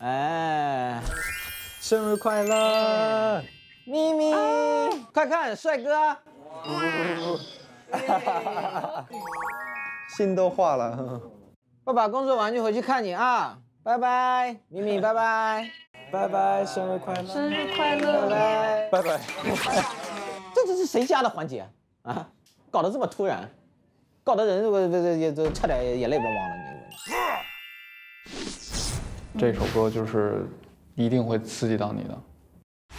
哎，生日快乐，咪咪！快看，帅哥！心都化了。爸爸工作完就回去看你啊，拜拜，咪咪，拜拜，拜拜，生日快乐，生日快乐，拜拜拜拜。这这是谁家的环节啊？搞得这么突然，搞得人这个这这这差点眼泪汪汪的。这首歌就是一定会刺激到你的。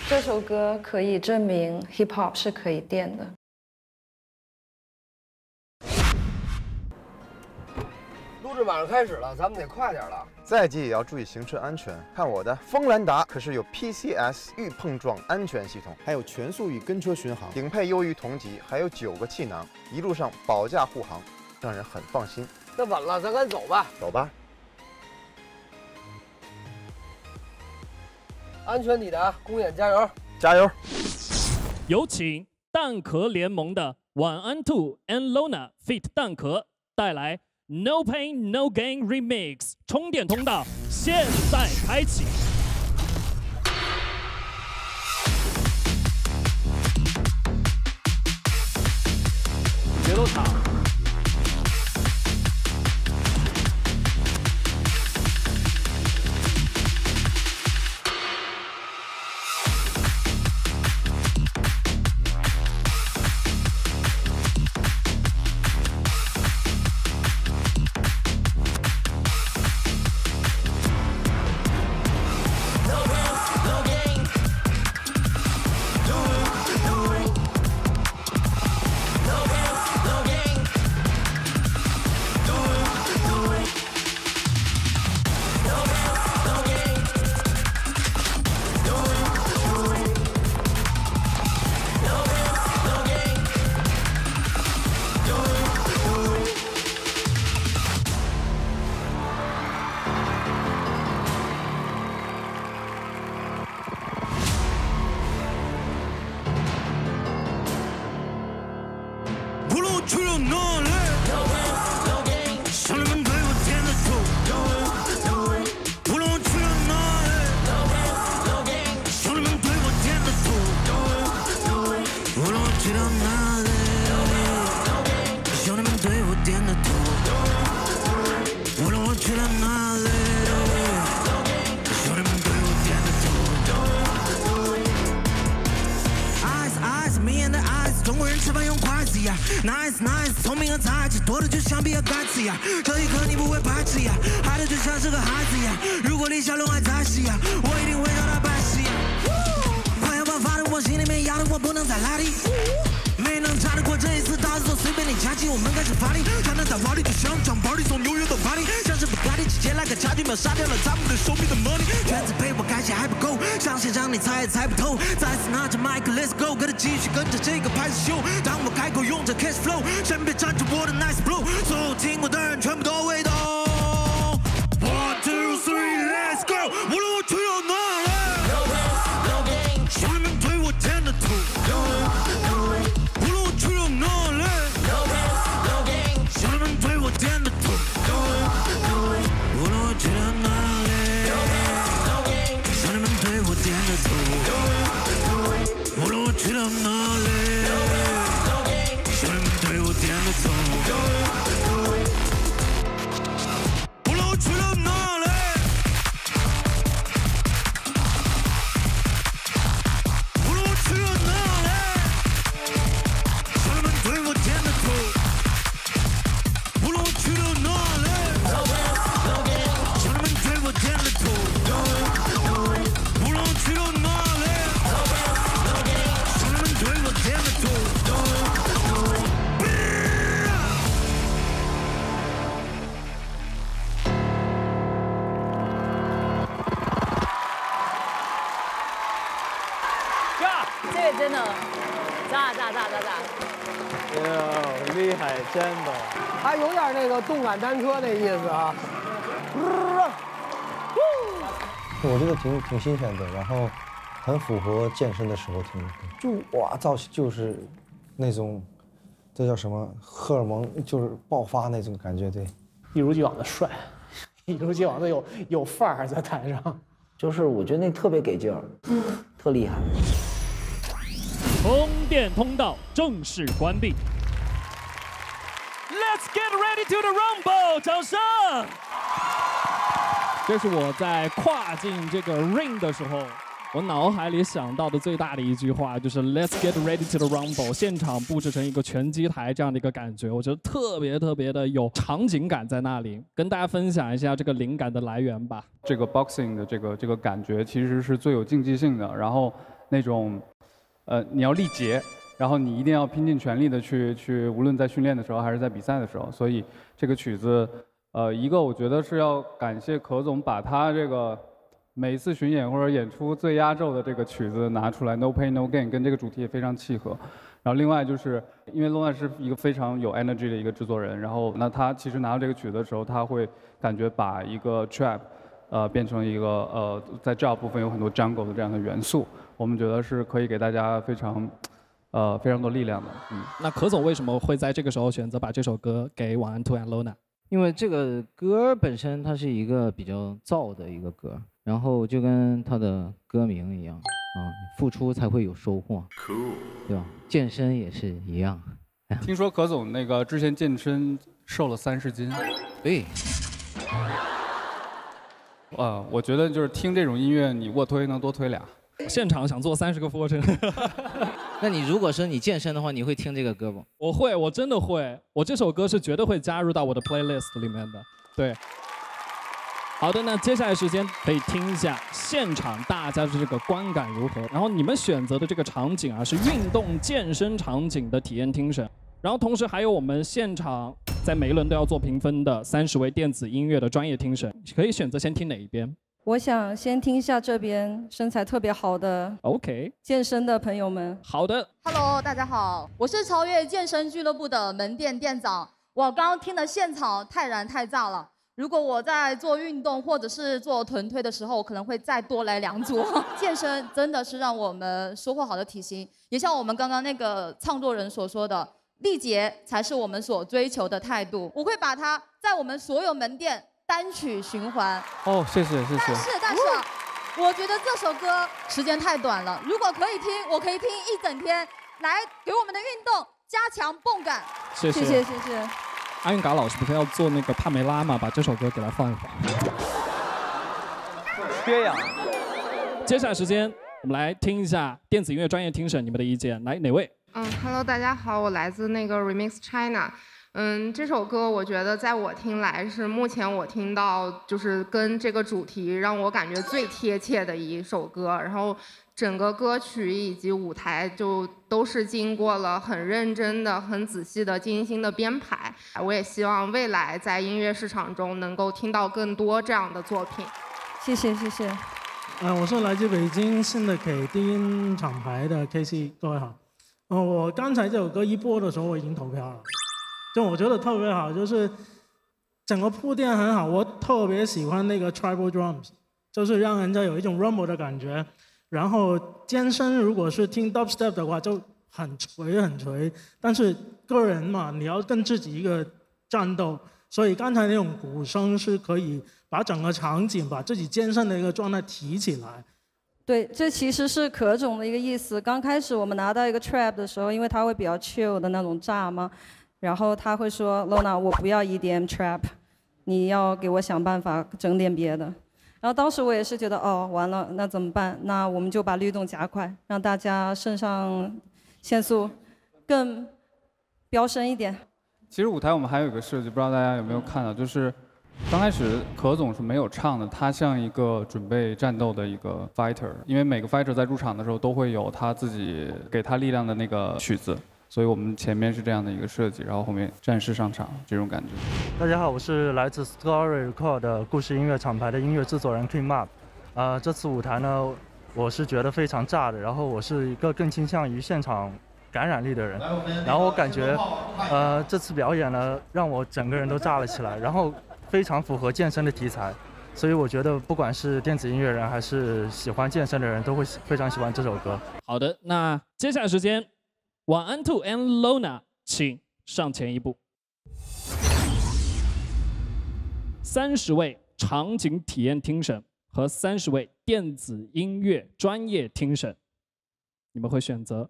这首歌可以证明 hip hop 是可以电的。录制马上开始了，咱们得快点了。赛季也要注意行车安全。看我的锋兰达，可是有 PCS 预碰撞安全系统，还有全速域跟车巡航，顶配优于同级，还有九个气囊，一路上保驾护航，让人很放心。那稳了，咱赶紧走吧。走吧。安全抵达，公演加油！加油！有请蛋壳联盟的晚安兔 and Lona feat 蛋壳带来 No Pain No Gain Remix 充电通道，现在开启。节奏场。这一刻你不会爬起呀、孩子就像是个孩子呀、如果李小龙还在世呀、我一定会让他拜师呀。快要爆发的我心里面压的我不能再拉低，没能扎得过这一次刀都，随便你夹击，我们开始发力，才能在 party 的现场 party 从纽约到巴黎，像是不甘的直接来个差距，秒杀掉了咱们的手里的 money，圈子被我改写还不够，想线让你猜也猜不透，再次拿着麦克 let's go，跟着继续跟着这个拍子秀，当我。开口用着 Cash Flow，身边站着我的 Nice Blue，所有听过的人全。单车那意思啊，我觉得挺挺新鲜的，然后很符合健身的时候听。就哇，造型就是那种，这叫什么？荷尔蒙就是爆发那种感觉，对。一如既往的帅，一如既往的有有范儿在台上。就是我觉得那特别给劲儿，特厉害。充电通道正式关闭。Let's get ready to the rumble！掌声。这是我在跨进这个 ring 的时候，我脑海里想到的最大的一句话就是 Let's get ready to the rumble！现场布置成一个拳击台这样的一个感觉，我觉得特别特别的有场景感在那里。跟大家分享一下这个灵感的来源吧。这个 boxing 的这个这个感觉其实是最有竞技性的，然后那种，呃，你要力竭，然后你一定要拼尽全力的去去，无论在训练的时候还是在比赛的时候，所以这个曲子，呃，一个我觉得是要感谢可总把他这个每一次巡演或者演出最压轴的这个曲子拿出来，No Pain No Gain，跟这个主题也非常契合。然后另外就是因为 Lona 是一个非常有 energy 的一个制作人，然后那他其实拿到这个曲子的时候，他会感觉把一个 trap。呃，变成一个呃，在 job 部分有很多 jungle 的这样的元素，我们觉得是可以给大家非常，呃，非常多力量的。嗯，那可总为什么会在这个时候选择把这首歌给晚安 To and Lona？因为这个歌本身它是一个比较燥的一个歌，然后就跟它的歌名一样啊，付出才会有收获，对吧？健身也是一样。听说可总那个之前健身瘦了三十斤，对。呃，我觉得就是听这种音乐，你卧推能多推俩。现场想做三十个俯卧撑。那你如果说你健身的话，你会听这个歌不？我会，我真的会。我这首歌是绝对会加入到我的 playlist 里面的。对。好的，那接下来时间可以听一下现场大家的这个观感如何。然后你们选择的这个场景啊，是运动健身场景的体验听审。然后同时还有我们现场在每一轮都要做评分的三十位电子音乐的专业听审，可以选择先听哪一边？我想先听一下这边身材特别好的 OK 健身的朋友们。好的，Hello，大家好，我是超越健身俱乐部的门店店长。我刚刚听的现场太燃太炸了，如果我在做运动或者是做臀推的时候，我可能会再多来两组。健身真的是让我们收获好的体型，也像我们刚刚那个创作人所说的。力竭才是我们所追求的态度。我会把它在我们所有门店单曲循环。哦，谢谢谢谢。但是但是，我觉得这首歌时间太短了。如果可以听，我可以听一整天，来给我们的运动加强泵感。谢谢谢谢谢。阿韵嘎老师不是要做那个帕梅拉吗？把这首歌给他放一放。缺氧。接下来时间，我们来听一下电子音乐专业听审你们的意见。来，哪位？嗯，Hello，大家好，我来自那个 Remix China。嗯，这首歌我觉得在我听来是目前我听到就是跟这个主题让我感觉最贴切的一首歌。然后整个歌曲以及舞台就都是经过了很认真的、很仔细的、精心的编排。我也希望未来在音乐市场中能够听到更多这样的作品。谢谢谢谢。嗯，我是来自北京新的 K 低音厂牌的 KC，各位好。哦，我刚才这首歌一播的时候，我已经投票了，就我觉得特别好，就是整个铺垫很好，我特别喜欢那个 tribal drums，就是让人家有一种 rumble 的感觉。然后健身如果是听 dubstep 的话，就很锤很锤，但是个人嘛，你要跟自己一个战斗，所以刚才那种鼓声是可以把整个场景，把自己健身的一个状态提起来。对，这其实是可总的一个意思。刚开始我们拿到一个 trap 的时候，因为它会比较 chill 的那种炸嘛，然后他会说，Lona，我不要 EDM trap，你要给我想办法整点别的。然后当时我也是觉得，哦，完了，那怎么办？那我们就把律动加快，让大家肾上腺素更飙升一点。其实舞台我们还有一个设计，不知道大家有没有看到，就是。刚开始可总是没有唱的，他像一个准备战斗的一个 fighter，因为每个 fighter 在入场的时候都会有他自己给他力量的那个曲子，所以我们前面是这样的一个设计，然后后面战士上场这种感觉。大家好，我是来自 Story Record 的故事音乐厂牌的音乐制作人 King Mark，啊，这次舞台呢，我是觉得非常炸的，然后我是一个更倾向于现场感染力的人，然后我感觉，呃，这次表演呢，让我整个人都炸了起来，然后。非常符合健身的题材，所以我觉得不管是电子音乐人还是喜欢健身的人都会非常喜欢这首歌。好的，那接下来时间，晚安 To and Lona，请上前一步。三十位场景体验听审和三十位电子音乐专业听审，你们会选择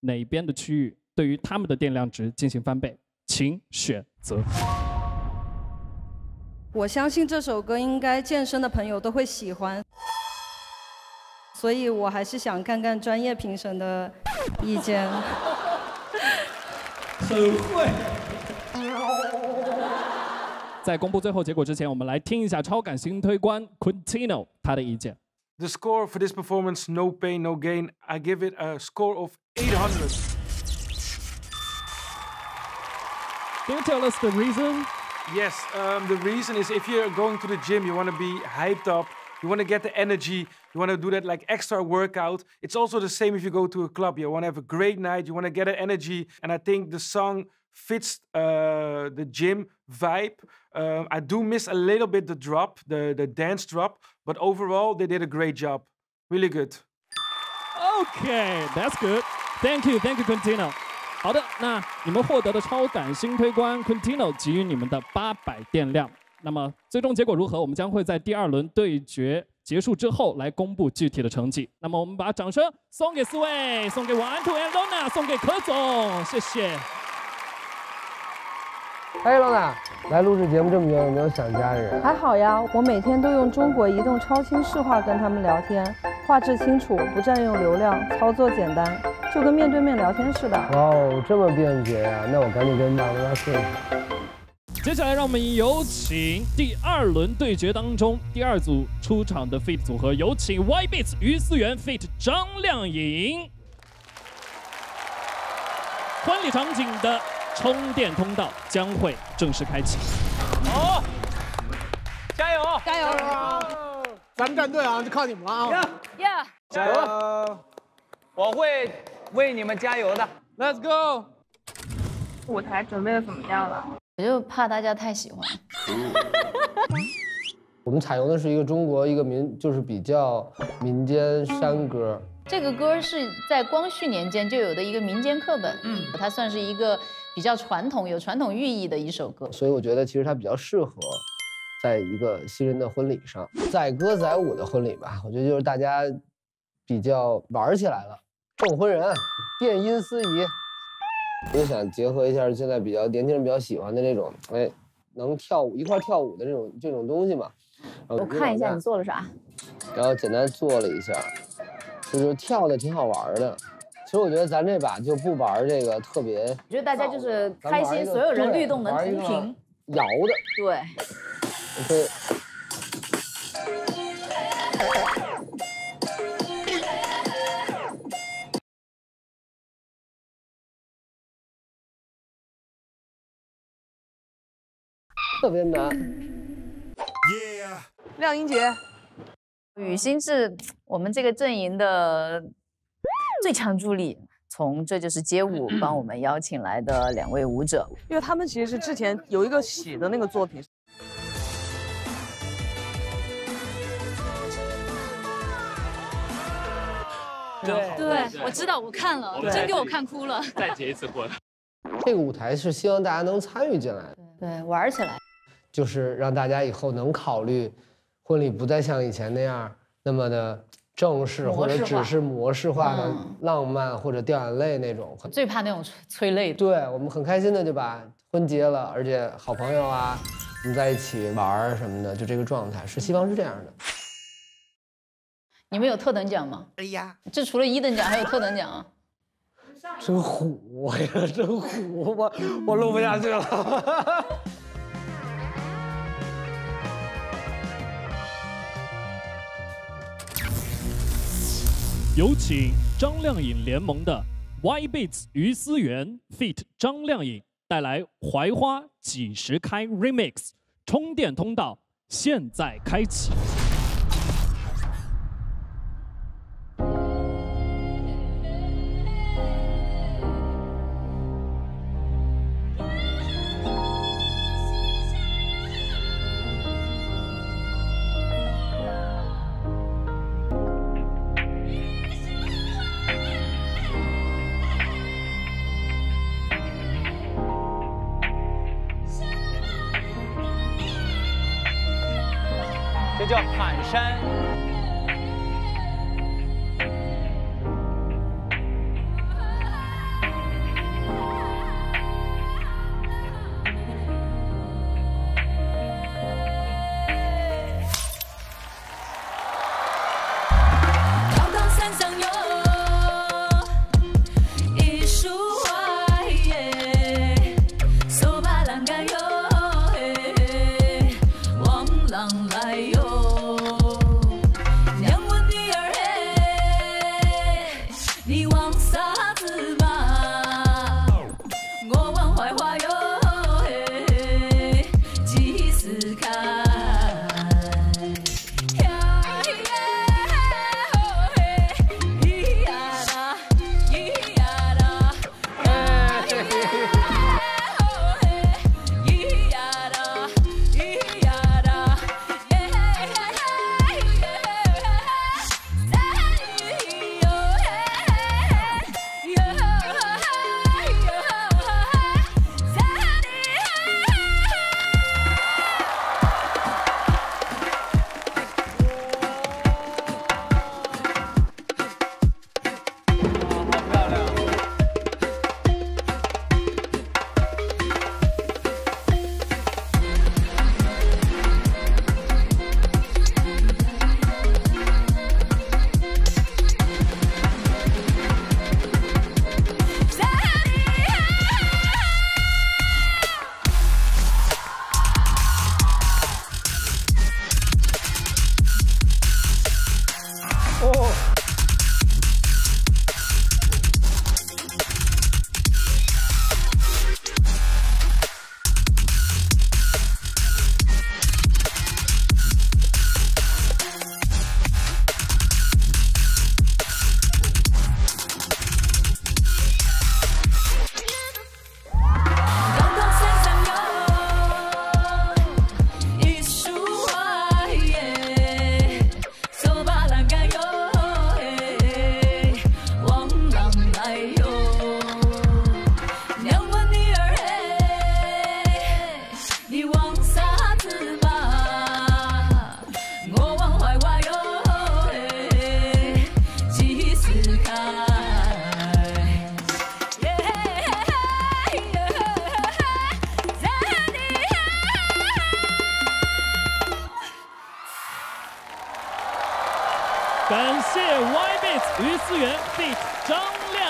哪边的区域？对于他们的电量值进行翻倍，请选择。我相信这首歌应该健身的朋友都会喜欢，所以我还是想看看专业评审的意见。很会。在公布最后结果之前，我们来听一下超感新推官 Quintino 他的意见。 The score for this performance, No Pain, No Gain, I give it a score of 800. Can you tell us the reason? Yes, um, the reason is if you're going to the gym, you want to be hyped up, you want to get the energy, you want to do that like extra workout. It's also the same if you go to a club. You want to have a great night, you want to get that energy, and I think the song fits uh, the gym vibe. Um, I do miss a little bit the drop, the, the dance drop, but overall they did a great job. Really good. Okay, that's good. Thank you, thank you, Quintino. 好的，那你们获得的超感新推官 Quintino 给予你们的八百电量。那么最终结果如何？我们将会在第二轮对决 结束之后来公布具体的成绩。那么我们把掌声送给四位，送给王安兔 and Lona，送给柯总，谢谢。哎，老娜，来录制节目这么久，有没有想家人？还好呀，我每天都用中国移动超清视话跟他们聊天，画质清楚，不占用流量，操作简单，就跟面对面聊天似的。哇哦，这么便捷呀！那我赶紧跟爸妈说一下。接下来，让我们有请第二轮对决当中第二组出场的 Fit 组合，有请 Y Beats 于思源 Fit 张靓颖。婚礼场景的充电通道将会正式开启。好，加油，加油！咱们战队啊，就靠你们了啊！呀，加油！我会为你们加油的。Let's go！舞台准备的怎么样了？我就怕大家太喜欢。我们采用的是一个中国一个民，就是比较民间山歌。这个歌是在光绪年间就有的一个民间课本，嗯，它算是一个比较传统、有传统寓意的一首歌。所以我觉得其实它比较适合在一个新人的婚礼上，载歌载舞的婚礼吧。我觉得就是大家比较玩起来了，证婚人、电音司仪。我就想结合一下现在比较年轻人比较喜欢的这种，哎，能跳舞一块跳舞的这种这种东西嘛。我看一下你做了啥。然后简单做了一下，就是跳的挺好玩的。其实我觉得咱这把就不玩这个特别，我觉得大家就是开心，所有人律动能同频。摇的。对。OK。特别难。亮英姐，雨欣是我们这个阵营的最强助力。从这就是街舞 帮我们邀请来的两位舞者，因为他们其实是之前有一个喜的那个作品。对对，我知道，我看了，真给我看哭了。再结一次婚。这个舞台是希望大家能参与进来，对，玩起来，就是让大家以后能考虑，婚礼不再像以前那样那么的正式，或者只是模式化的浪漫或者掉眼泪那种。最怕那种催泪的。对我们很开心的就把婚结了，而且好朋友啊，我们在一起玩什么的，就这个状态是希望是这样的。你们有特等奖吗？哎呀，这除了一等奖还有特等奖啊！真虎呀，真虎！我我录不下去了。有请张靓颖联盟的 Y Beats 于思源 feat 张靓颖带来《槐花几时开》Remix，充电通道现在开启。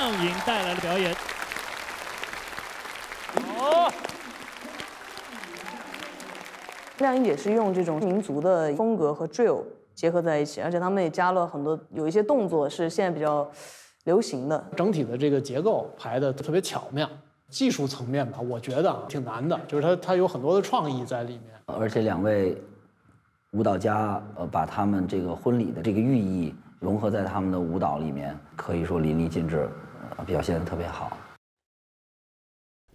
靓颖带来的表演。好，亮颖也是用这种民族的风格和 drill 结合在一起，而且他们也加了很多有一些动作是现在比较流行的。整体的这个结构排的特别巧妙。技术层面吧，我觉得啊挺难的，就是它它有很多的创意在里面。而且两位舞蹈家，呃，把他们这个婚礼的这个寓意融合在他们的舞蹈里面，可以说淋漓尽致，呃，表现得特别好。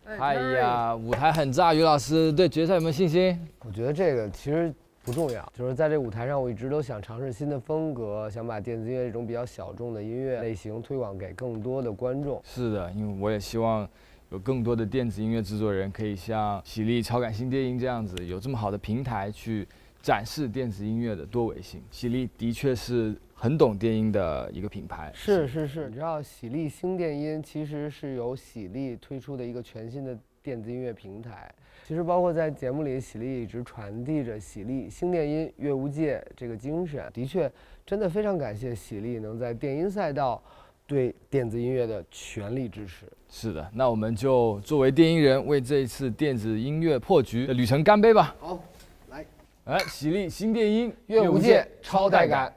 哎呀，舞台很炸，于老师对决赛有没有信心？我觉得这个其实不重要，就是在这舞台上，我一直都想尝试新的风格，想把电子音乐这种比较小众的音乐类型推广给更多的观众。是的，因为我也希望有更多的电子音乐制作人可以像喜力超感新电音这样子，有这么好的平台去展示电子音乐的多维性。喜力的确是很懂电音的一个品牌。是是是，你知道喜力新电音其实是由喜力推出的一个全新的电子音乐平台。其实包括在节目里，喜力一直传递着喜力新电音乐无界这个精神。的确，真的非常感谢喜力能在电音赛道对电子音乐的全力支持。是的，那我们就作为电音人，为这一次电子音乐破局的旅程干杯吧！好，来，来，喜力新电音乐无界超带感。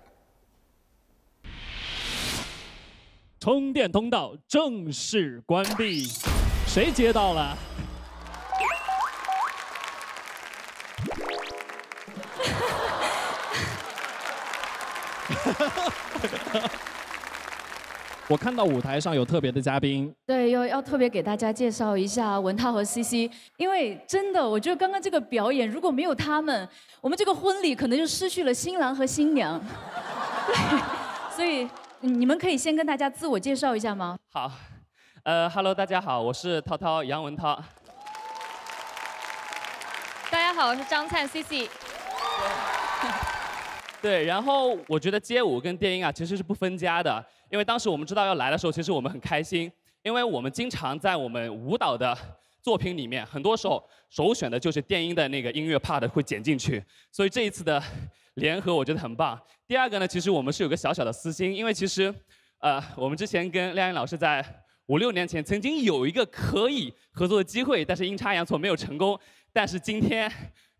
充电通道正式关闭，谁接到了？我看到舞台上有特别的嘉宾，对，要要特别给大家介绍一下文涛和 CC，因为真的，我觉得刚刚这个表演如果没有他们，我们这个婚礼可能就失去了新郎和新娘。对，所以你们可以先跟大家自我介绍一下吗？好，呃，Hello，大家好，我是涛涛杨文涛。大家好，我是张灿 CC。对，然后我觉得街舞跟电音啊其实是不分家的，因为当时我们知道要来的时候，其实我们很开心，因为我们经常在我们舞蹈的作品里面，很多时候首选的就是电音的那个音乐 part 会剪进去，所以这一次的联合我觉得很棒。第二个呢，其实我们是有个小小的私心，因为其实呃我们之前跟亮颖老师在五六年前曾经有一个可以合作的机会，但是阴差阳错没有成功，但是今天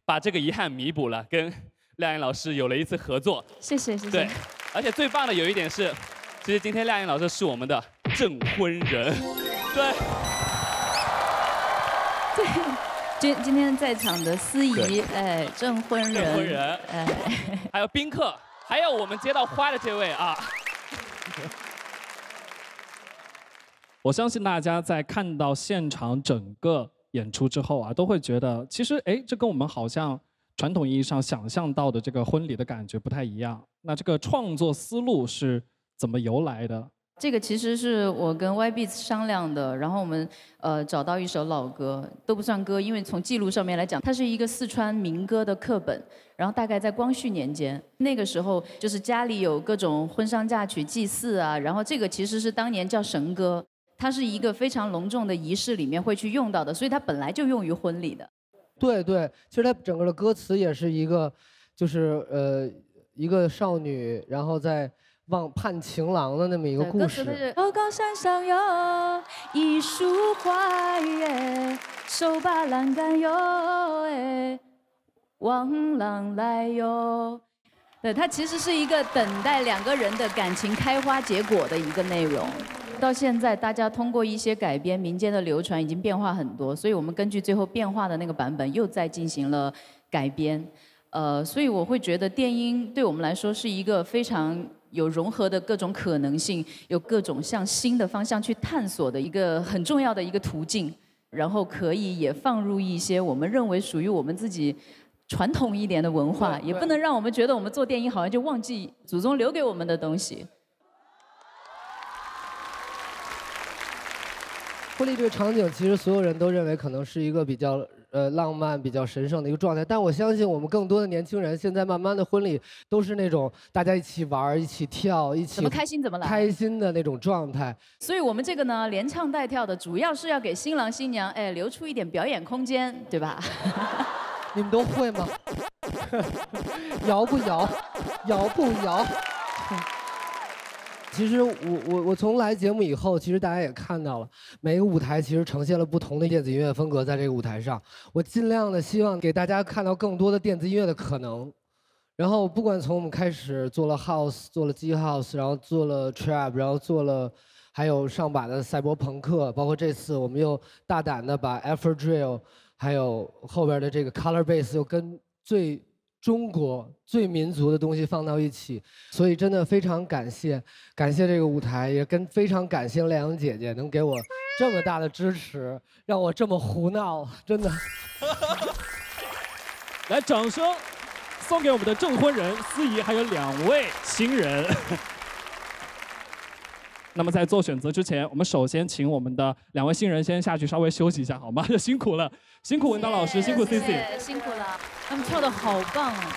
把这个遗憾弥补了，跟亮颖老师有了一次合作。谢谢谢谢。对，而且最棒的有一点是，其实今天亮颖老师是我们的证婚人。对，今今天在场的司仪，哎，证婚人，证婚人，哎，还有宾客，还有我们接到花的这位啊。我相信大家在看到现场整个演出之后啊，都会觉得，其实哎，这跟我们好像传统意义上想象到的这个婚礼的感觉不太一样。那这个创作思路是怎么由来的？这个其实是我跟 YB 商量的，然后我们呃找到一首老歌，都不算歌，因为从记录上面来讲，它是一个四川民歌的课本，然后大概在光绪年间，那个时候就是家里有各种婚丧嫁娶、祭祀啊，然后这个其实是当年叫神歌，它是一个非常隆重的仪式里面会去用到的，所以它本来就用于婚礼的。对对，其实它整个的歌词也是一个，就是呃一个少女，然后在望盼情郎的那么一个故事。是高高山上有一束花耶，手把栏杆哟哎，望郎来哟。对，它其实是一个等待两个人的感情开花结果的一个内容。到现在，大家通过一些改编，民间的流传已经变化很多，所以我们根据最后变化的那个版本，又再进行了改编。呃，所以我会觉得电音对我们来说是一个非常有融合的各种可能性，有各种向新的方向去探索的一个很重要的一个途径。然后可以也放入一些我们认为属于我们自己传统一点的文化，也不能让我们觉得我们做电影好像就忘记祖宗留给我们的东西。婚礼这个场景，其实所有人都认为可能是一个比较呃浪漫、比较神圣的一个状态，但我相信我们更多的年轻人，现在慢慢的婚礼都是那种大家一起玩儿、一起跳、一起怎么开心怎么来开心的那种状态。所以我们这个呢，连唱带跳的，主要是要给新郎新娘哎留出一点表演空间，对吧？你们都会吗？摇不摇？摇不摇？其实我我我从来节目以后，其实大家也看到了，每个舞台其实呈现了不同的电子音乐风格，在这个舞台上，我尽量的希望给大家看到更多的电子音乐的可能。然后不管从我们开始做了 house，做了 G house，然后做了 trap，然后做了还有上把的赛博朋克，包括这次我们又大胆的把 effort drill，还有后边的这个 color bass 又跟最中国最民族的东西放到一起，所以真的非常感谢，感谢这个舞台，也跟非常感谢亮阳姐姐能给我这么大的支持，让我这么胡闹，真的。来，掌声送给我们的证婚人司仪，还有两位新人。那么在做选择之前，我们首先请我们的两位新人先下去稍微休息一下，好吗？辛苦了，辛苦文当老师，辛苦 C C。辛苦了，他们跳的好棒啊！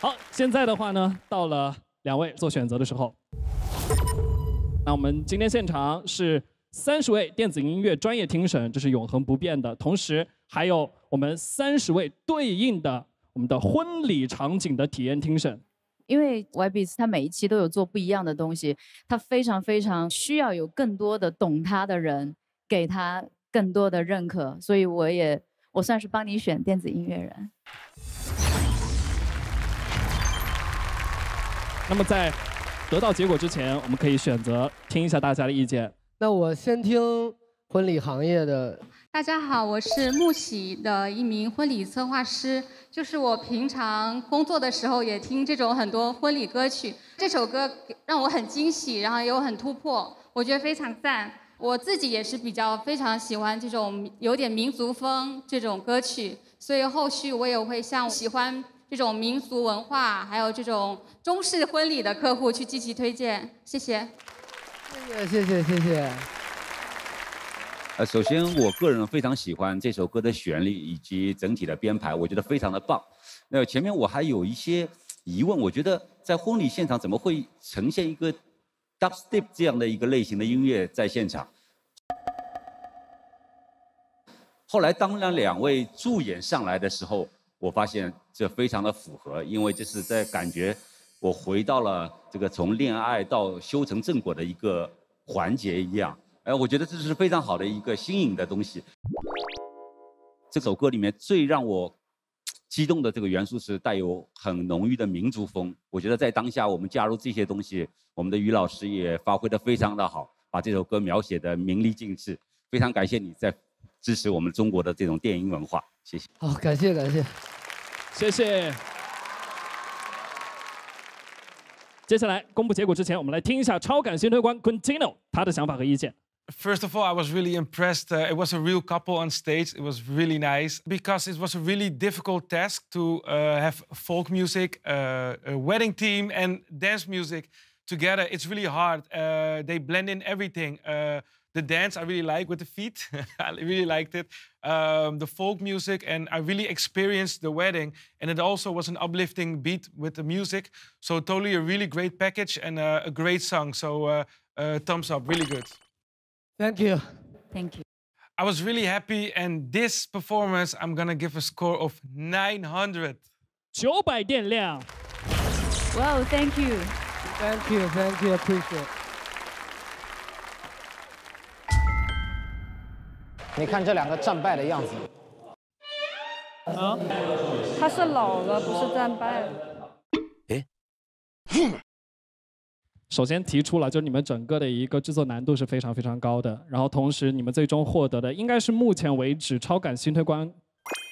好，现在的话呢，到了两位做选择的时候。那我们今天现场是三十位电子音乐专业听审，这是永恒不变的。同时还有我们三十位对应的我们的婚礼场景的体验听审。因为 YBS 他每一期都有做不一样的东西，他非常非常需要有更多的懂他的人给他更多的认可，所以我也我算是帮你选电子音乐人。那么在得到结果之前，我们可以选择听一下大家的意见。那我先听婚礼行业的。大家好，我是木喜的一名婚礼策划师。就是我平常工作的时候也听这种很多婚礼歌曲，这首歌让我很惊喜，然后又很突破，我觉得非常赞。我自己也是比较非常喜欢这种有点民族风这种歌曲，所以后续我也会向喜欢这种民族文化还有这种中式婚礼的客户去积极推荐。谢谢。谢谢谢谢谢谢。呃，首先我个人非常喜欢这首歌的旋律以及整体的编排，我觉得非常的棒。那前面我还有一些疑问，我觉得在婚礼现场怎么会呈现一个 dubstep 这样的一个类型的音乐在现场？后来当那两位助演上来的时候，我发现这非常的符合，因为这是在感觉我回到了这个从恋爱到修成正果的一个环节一样。哎，我觉得这是非常好的一个新颖的东西。这首歌里面最让我激动的这个元素是带有很浓郁的民族风。我觉得在当下我们加入这些东西，我们的于老师也发挥的非常的好，把这首歌描写的淋漓尽致。非常感谢你在支持我们中国的这种电音文化，谢谢。好，感谢感谢。谢谢。接下来公布结果之前，我们来听一下超感新推官 Quintino 他的想法和意见。First of all, I was really impressed. Uh, it was a real couple on stage. It was really nice because it was a really difficult task to uh, have folk music, uh, a wedding team, and dance music together. It's really hard. Uh, they blend in everything. Uh, the dance I really like with the feet. I really liked it. Um, the folk music, and I really experienced the wedding. And it also was an uplifting beat with the music. So totally a really great package and uh, a great song. So thumbs up, really good. Thank you. Thank you. I was really happy, and this performance I'm gonna give a score of 900. 九百电量。 Wow, thank you. Thank you, thank you, appreciate. 你看这两个战败的样子，啊，他是老了，不是战败了。 首先提出了，就是你们整个的一个制作难度是非常非常高的，然后同时你们最终获得的应该是目前为止超感新推官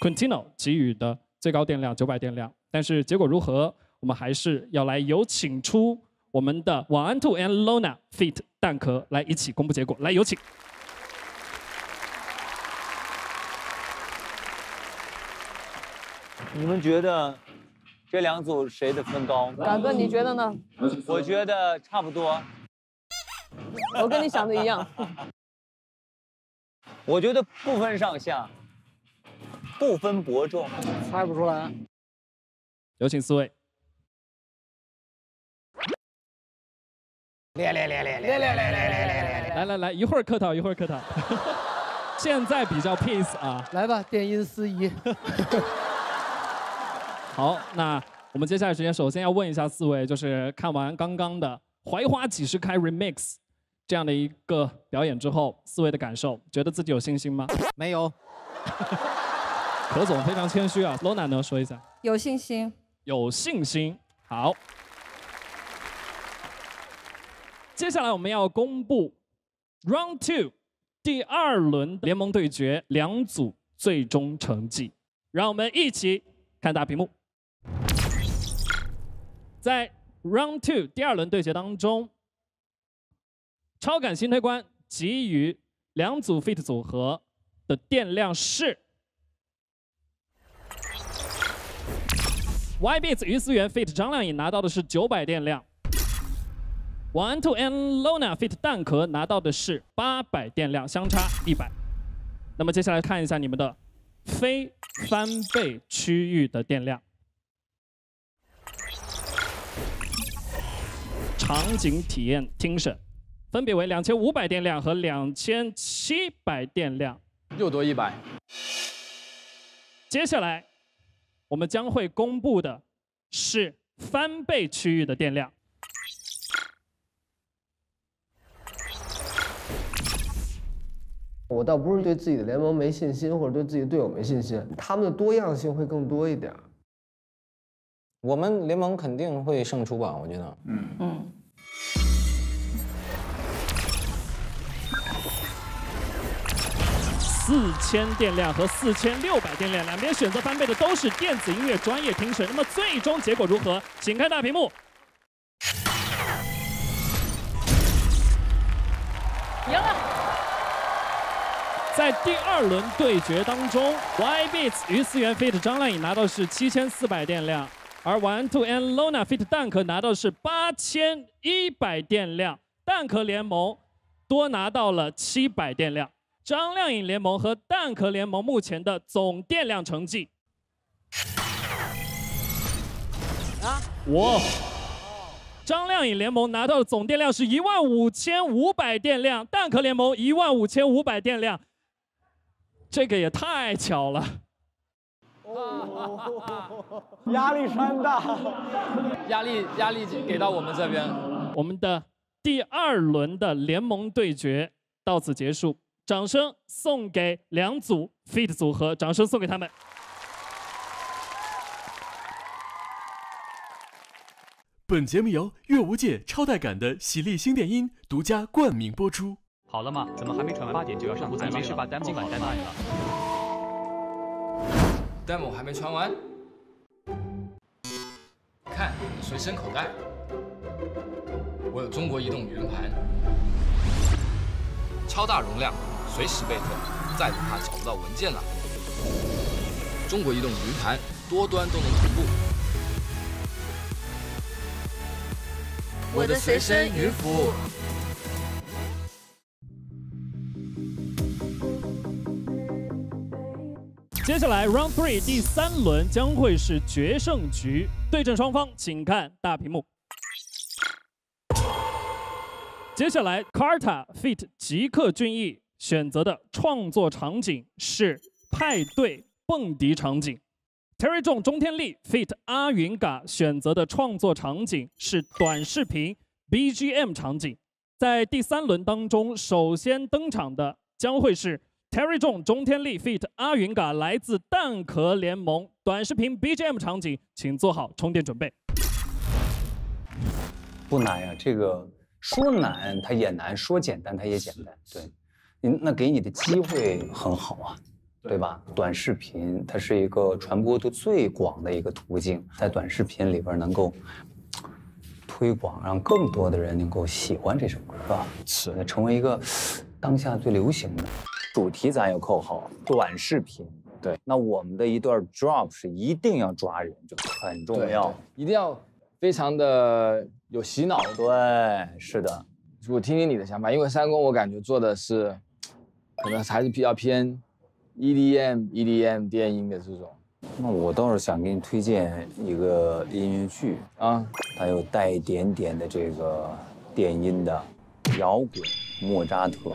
Quintino 给予的最高电量九百电量，但是结果如何，我们还是要来有请出我们的晚安兔 and Lona feat 蛋壳来一起公布结果，来有请。你们觉得这两组谁的分高？嘎哥，你觉得呢？我觉得差不多。我跟你想的一样。我觉得不分上下，不分伯仲。猜不出来。有请四位。练练练练练练练练练练练。来来来，一会儿客套，一会儿客套。现在比较 peace 啊。来吧，电音司仪。好，那我们接下来时间，首先要问一下四位，就是看完刚刚的《槐花几时开》remix 这样的一个表演之后，四位的感受，觉得自己有信心吗？没有。何总非常谦虚啊，Lona 呢说一下。有信心。有信心。好。接下来我们要公布 Round Two 第二轮联盟对决两组最终成绩，让我们一起看大屏幕。在 Round Two 第二轮对决当中，超感新推官给予两组 Fit 组合的电量是 Y Beats 于思源 Fit 张靓颖拿到的是九百电量。One Two and Lona Fit 蛋壳拿到的是八百电量，相差一百。那么接下来看一下你们的非翻倍区域的电量。场景体验听审，分别为两千五百电量和两千七百电量。又多一百。接下来我们将会公布的是翻倍区域的电量。我倒不是对自己的联盟没信心，或者对自己的队友没信心，他们的多样性会更多一点。我们联盟肯定会胜出吧？我觉得。嗯嗯。四千电量和四千六百电量，两边选择翻倍的都是电子音乐专业评审。那么最终结果如何？请看大屏幕。赢了。在第二轮对决当中，Y Beats 于思源 Fit 张靓颖拿到是七千四百电量，而 One Two and Lona Fit 蛋壳拿到是八千一百电量，蛋壳联盟多拿到了七百电量。张靓颖联盟和蛋壳联盟目前的总电量成绩啊，哇！张靓颖联盟拿到的总电量是一万五千五百电量，蛋壳联盟一万五千五百电量，这个也太巧了。压力山大，压力压力给到我们这边。我们的第二轮的联盟对决到此结束，掌声送给两组 Fit 组合，掌声送给他们。本节目由乐无界超带感的喜力新电音独家冠名播出。好了吗？怎么还没传完？八点就要上台，没事把 demo 今晚好 demo 了。demo 还没传完，看随身口袋，我有中国移动云盘，超大容量，随时备份，再不怕找不到文件了。中国移动云盘，多端都能同步。我的随身云服务。接下来 Round Three 第三轮将会是决胜局，对阵双方请看大屏幕。接下来 Carta Fit 吉克隽逸选择的创作场景是派对蹦迪场景，Terry Jong 中天力 Fit 阿云嘎选择的创作场景是短视频 BGM 场景。在第三轮当中，首先登场的将会是 Terry Jong 中天力 Fit 阿云嘎来自蛋壳联盟短视频 BGM 场景，请做好充电准备。不难呀，这个说难它也难，说简单它也简单。对，那给你的机会很好啊，对吧？短视频它是一个传播度最广的一个途径，在短视频里边能够推广，让更多的人能够喜欢这首歌，是吧？是，成为一个当下最流行的主题，咱要扣好。短视频，对，那我们的一段 drop 是一定要抓人，就很重要。一定要非常的有洗脑。对，是的。我听听你的想法，因为三公我感觉做的是，可能还是比较偏 E EDM、EDM 电音的这种。那我倒是想给你推荐一个音乐剧啊，它有带一点点的这个电音的摇滚莫扎特。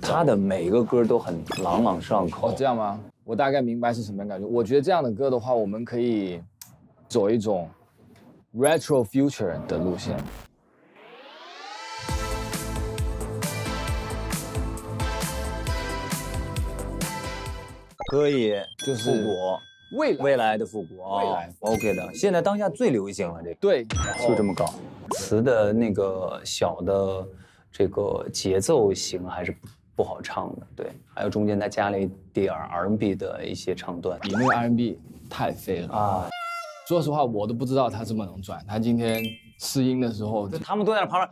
他的每个歌都很朗朗上口。哦，这样吗？我大概明白是什么样感觉。我觉得这样的歌的话，我们可以走一种 retro future 的路线。可以，就是复古，未来。未来的复古啊，未来。OK 的，现在当下最流行了这个，对，就这么搞，词的那个小的这个节奏型还是不不好唱的，对，还有中间再加了一点 R&B 的一些唱段，你那个 R&B 太飞了。啊！说实话，我都不知道他这么能转。他今天试音的时候，他们都在那旁边，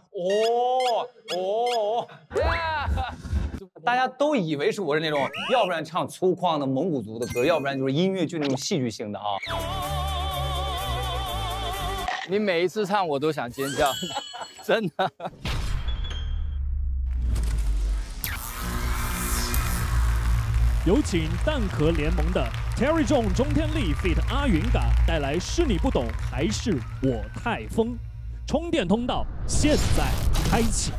哦哦，大家都以为是我是那种，要不然唱粗犷的蒙古族的歌，要不然就是音乐剧那种戏剧性的啊。你每一次唱我都想尖叫，真的。有请蛋壳联盟的 Terry 仲中天力 Fit 阿云嘎带来是你不懂还是我太疯？充电通道现在开启。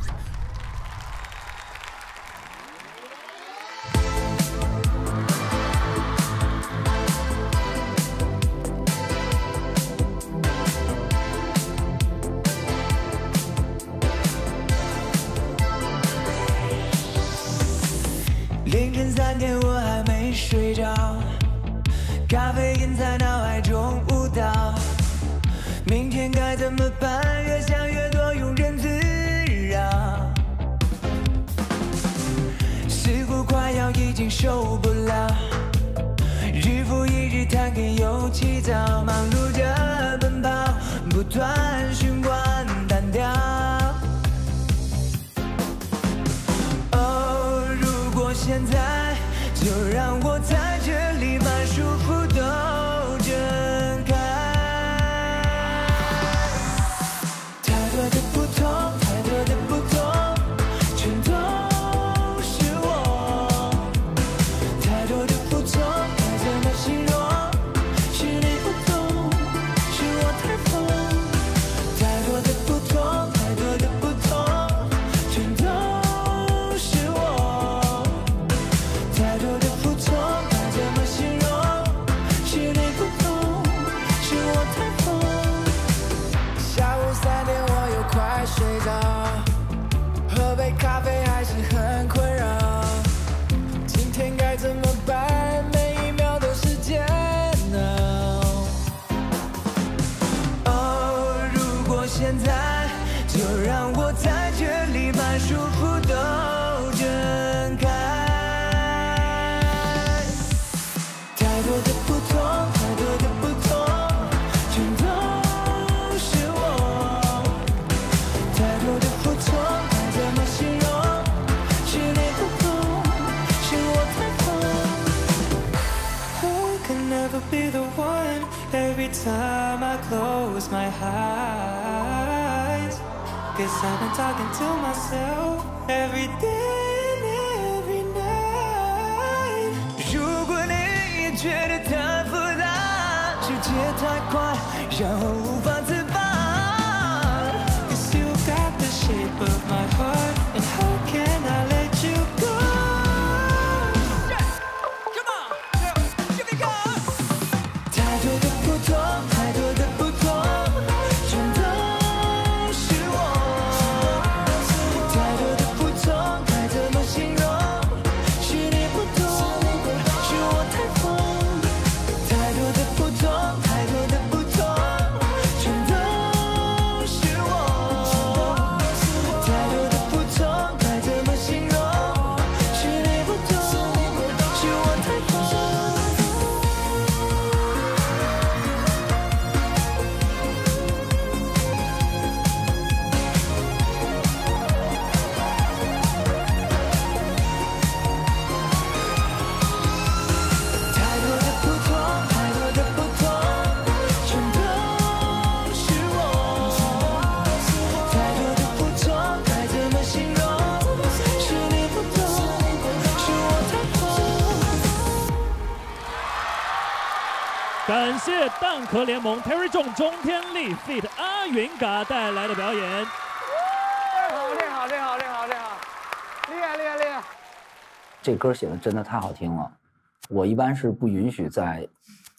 就让我在这里把祝福都挣开。太多的不同，太多的不同，全都是我。太多的不同，该怎么形容？是你不懂，是我太笨疯。I can never be the one every time I close my eyes. Cause I've been talking to myself every day and every night. 如果你也觉得太复杂，世界太快，让我无法谢蛋壳联盟 Terry 仲钟天力 feat 阿云嘎带来的表演。好，练好，练好，练好，练好，厉害，厉害，厉害！这歌写的真的太好听了。我一般是不允许在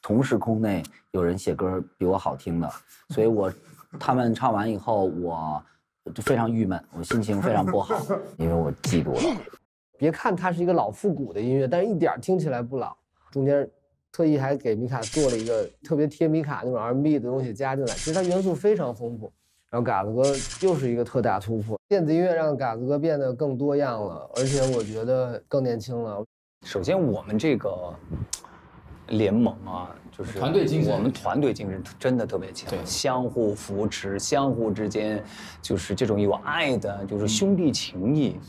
同时空内有人写歌比我好听的，所以我他们唱完以后，我就非常郁闷，我心情非常不好，因为我嫉妒了。别看它是一个老复古的音乐，但是一点儿听起来不老。中间特意还给米卡做了一个特别贴米卡那种 R&B 的东西加进来，其实它元素非常丰富。然后嘎子哥又是一个特大突破，电子音乐让嘎子哥变得更多样了，而且我觉得更年轻了。首先，我们这个联盟啊，就是团队精神我们团队精神真的特别强，相互扶持，相互之间就是这种有爱的，就是兄弟情谊，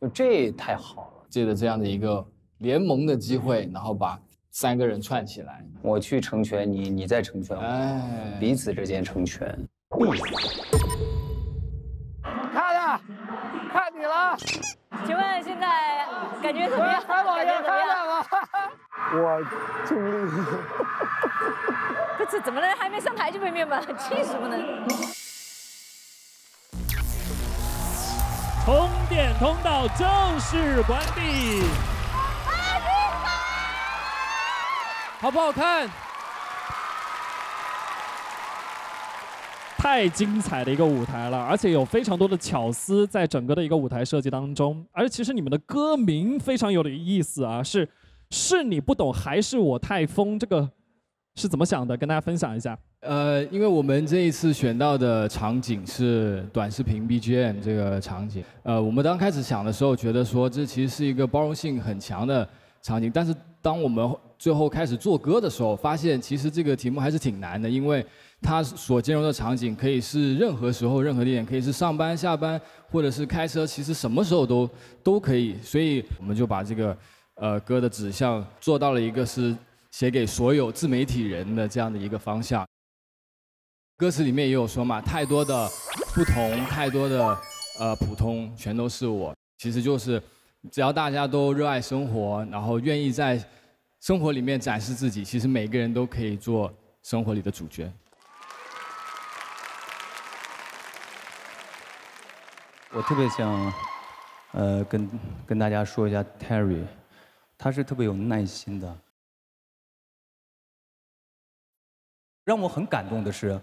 就这太好了。借着这样的一个联盟的机会，然后把三个人串起来，我去成全你，你再成全我，哎彼此之间成全。看了，看你了。请问现在感觉怎么样？采访一下，感觉怎么样？采访 我尽力。不是怎么能还没上台就被灭门？气死不能！充电通道正式关闭。好不好看？太精彩的一个舞台了，而且有非常多的巧思在整个的一个舞台设计当中。而其实你们的歌名非常有的意思啊，是是你不懂还是我太疯？这个是怎么想的？跟大家分享一下。呃，因为我们这一次选到的场景是短视频 BGM 这个场景，呃，我们刚开始想的时候，觉得说这其实是一个包容性很强的场景，但是当我们最后开始做歌的时候，发现其实这个题目还是挺难的，因为它所兼容的场景可以是任何时候、任何地点，可以是上班、下班，或者是开车，其实什么时候都都可以，所以我们就把这个呃歌的指向做到了一个是写给所有自媒体人的这样的一个方向。歌词里面也有说嘛，太多的不同，太多的呃普通，全都是我。其实就是只要大家都热爱生活，然后愿意在生活里面展示自己，其实每个人都可以做生活里的主角。我特别想，呃，跟跟大家说一下 Terry，他是特别有耐心的。让我很感动的是，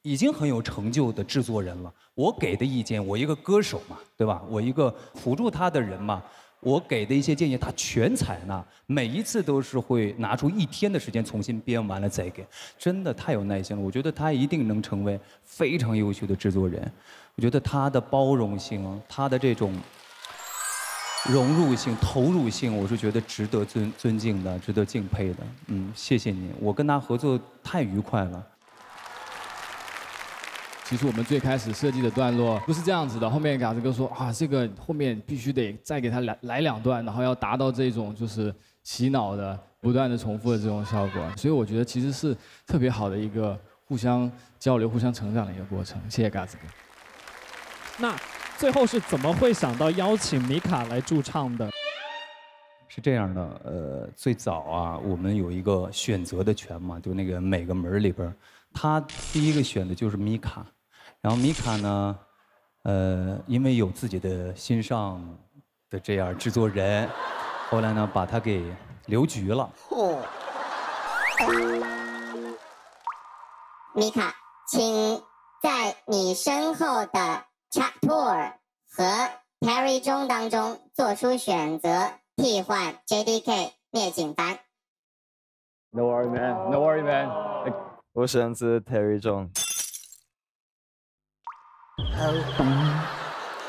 已经很有成就的制作人了。我给的意见，我一个歌手嘛，对吧？我一个辅助他的人嘛，我给的一些建议，他全采纳，每一次都是会拿出一天的时间重新编完了再给，真的太有耐心了。我觉得他一定能成为非常优秀的制作人。我觉得他的包容性，他的这种融入性、投入性，我是觉得值得尊尊敬的，值得敬佩的。嗯，谢谢你，我跟他合作太愉快了。其实我们最开始设计的段落不是这样子的，后面嘎子哥说啊，这个后面必须得再给他来来两段，然后要达到这种就是洗脑的不断的重复的这种效果，所以我觉得其实是特别好的一个互相交流、互相成长的一个过程。谢谢嘎子哥。那最后是怎么会想到邀请米卡来驻唱的？是这样的，呃，最早啊，我们有一个选择的权嘛，就那个每个门里边，他第一个选的就是米卡，然后米卡呢，呃，因为有自己的心上的这样制作人，后来呢，把他给留局了。哦。米卡，请在你身后的 Chuck Tour 和 Terry 中当中做出选择，替换 JDK 聂景凡。No worry, man. No worry, man. 我选择 Terry 中。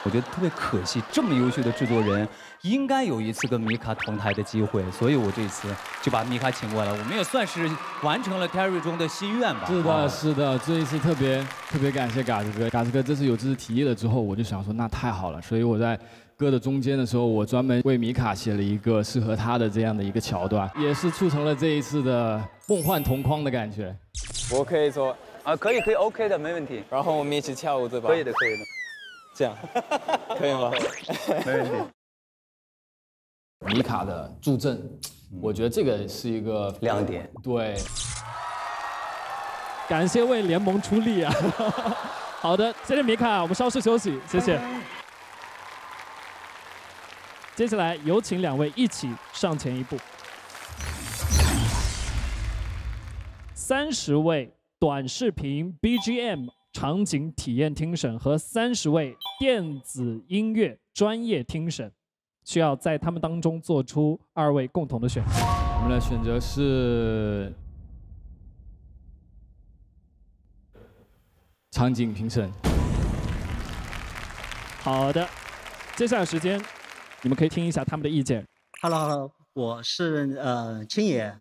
我觉得特别可惜，这么优秀的制作人，应该有一次跟米卡同台的机会，所以我这次就把米卡请过来，我们也算是完成了 Terry 中的心愿吧。是的，啊是的，这一次特别特别感谢嘎子哥，嘎子哥这次有这次提议了之后，我就想说那太好了，所以我在歌的中间的时候，我专门为米卡写了一个适合他的这样的一个桥段，也是促成了这一次的梦幻同框的感觉。我可以说啊，可以可以，OK 的，没问题。然后我们一起跳舞，对吧？可以的，可以的。这样，可以吗？没问题。米卡的助阵，我觉得这个是一个亮点。对，感谢为联盟出力啊！好的，谢谢米卡，我们稍事休息，谢谢。接下来有请两位一起上前一步。三十位短视频 BGM 场景体验听审和三十位电子音乐专业听审，需要在他们当中做出二位共同的选择。我们的选择是场景评审。好的，接下来时间你们可以听一下他们的意见。Hello，我是呃青野。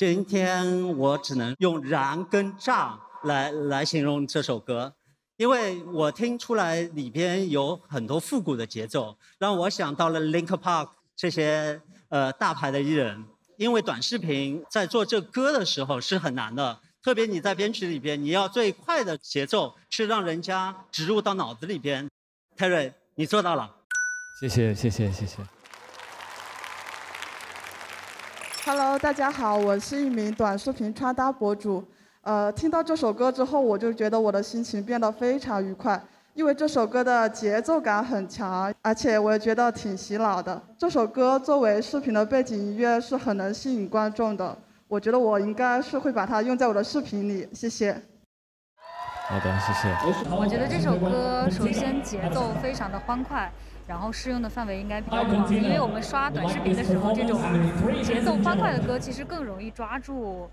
今天我只能用燃跟炸来来形容这首歌，因为我听出来里边有很多复古的节奏，让我想到了 Link Park 这些呃大牌的艺人。因为短视频在做这歌的时候是很难的，特别你在编曲里边，你要最快的节奏是让人家植入到脑子里边。Terry，你做到了。谢谢谢谢谢谢。Hello，大家好，我是一名短视频穿搭博主。呃，听到这首歌之后，我就觉得我的心情变得非常愉快，因为这首歌的节奏感很强，而且我也觉得挺洗脑的。这首歌作为视频的背景音乐是很能吸引观众的，我觉得我应该是会把它用在我的视频里。谢谢。好的，谢谢。我觉得这首歌首先节奏非常的欢快，然后适用的范围应该比较广，因为我们刷短视频的时候，这种节奏欢快的歌其实更容易抓住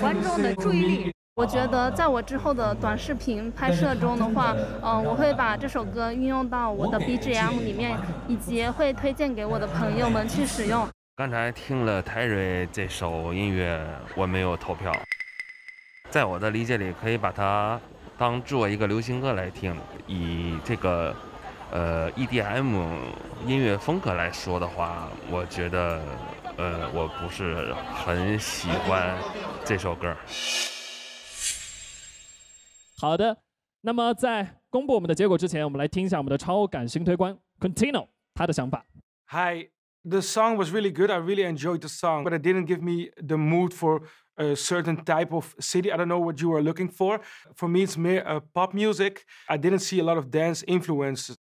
观众的注意力。我觉得在我之后的短视频拍摄中的话，嗯、我会把这首歌运用到我的 BGM 里面，以及会推荐给我的朋友们去使用。刚才听了泰瑞这首音乐，我没有投票。在我的理解里，可以把它当做一个流行歌来听。以这个呃 EDM 音乐风格来说的话，我觉得呃我不是很喜欢这首歌。好的，那么在公布我们的结果之前，我们来听一下我们的超感星推官 Contino 他的想法。 Hi, the song was really good. I really enjoyed the song, but it didn't give me the mood for a certain type of city. I don't know what you were looking for. For me, it's more uh, pop music. I didn't see a lot of dance influences.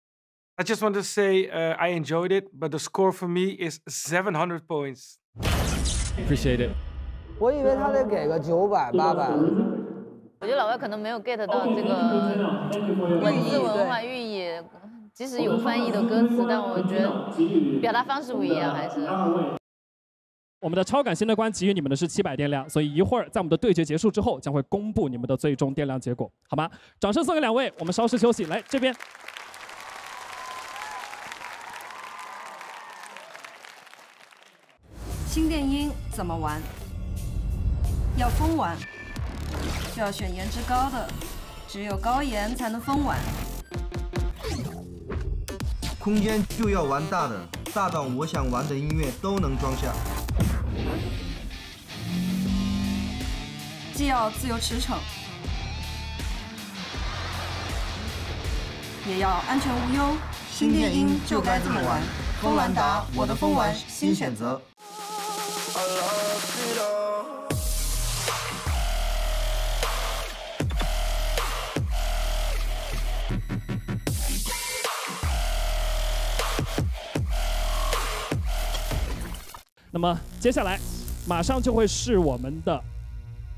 I just want to say uh, I enjoyed it, but the score for me is 700 points. Appreciate it. 我以为他得给个九百八百。我觉得老外可能没有 get 到这个文字文化寓意，即使有翻译的歌词，但我觉得表达方式不一样，还是。我们的超感星的官给予你们的是七百电量，所以一会儿在我们的对决结束之后，将会公布你们的最终电量结果，好吗？掌声送给两位，我们稍事休息，来这边。新电音怎么玩？要疯玩，就要选颜值高的，只有高颜才能疯玩。空间就要玩大的，大到我想玩的音乐都能装下。既要自由驰骋，也要安全无忧。新电音就该这么玩，风兰达，我的风玩新选择。那么接下来，马上就会是我们的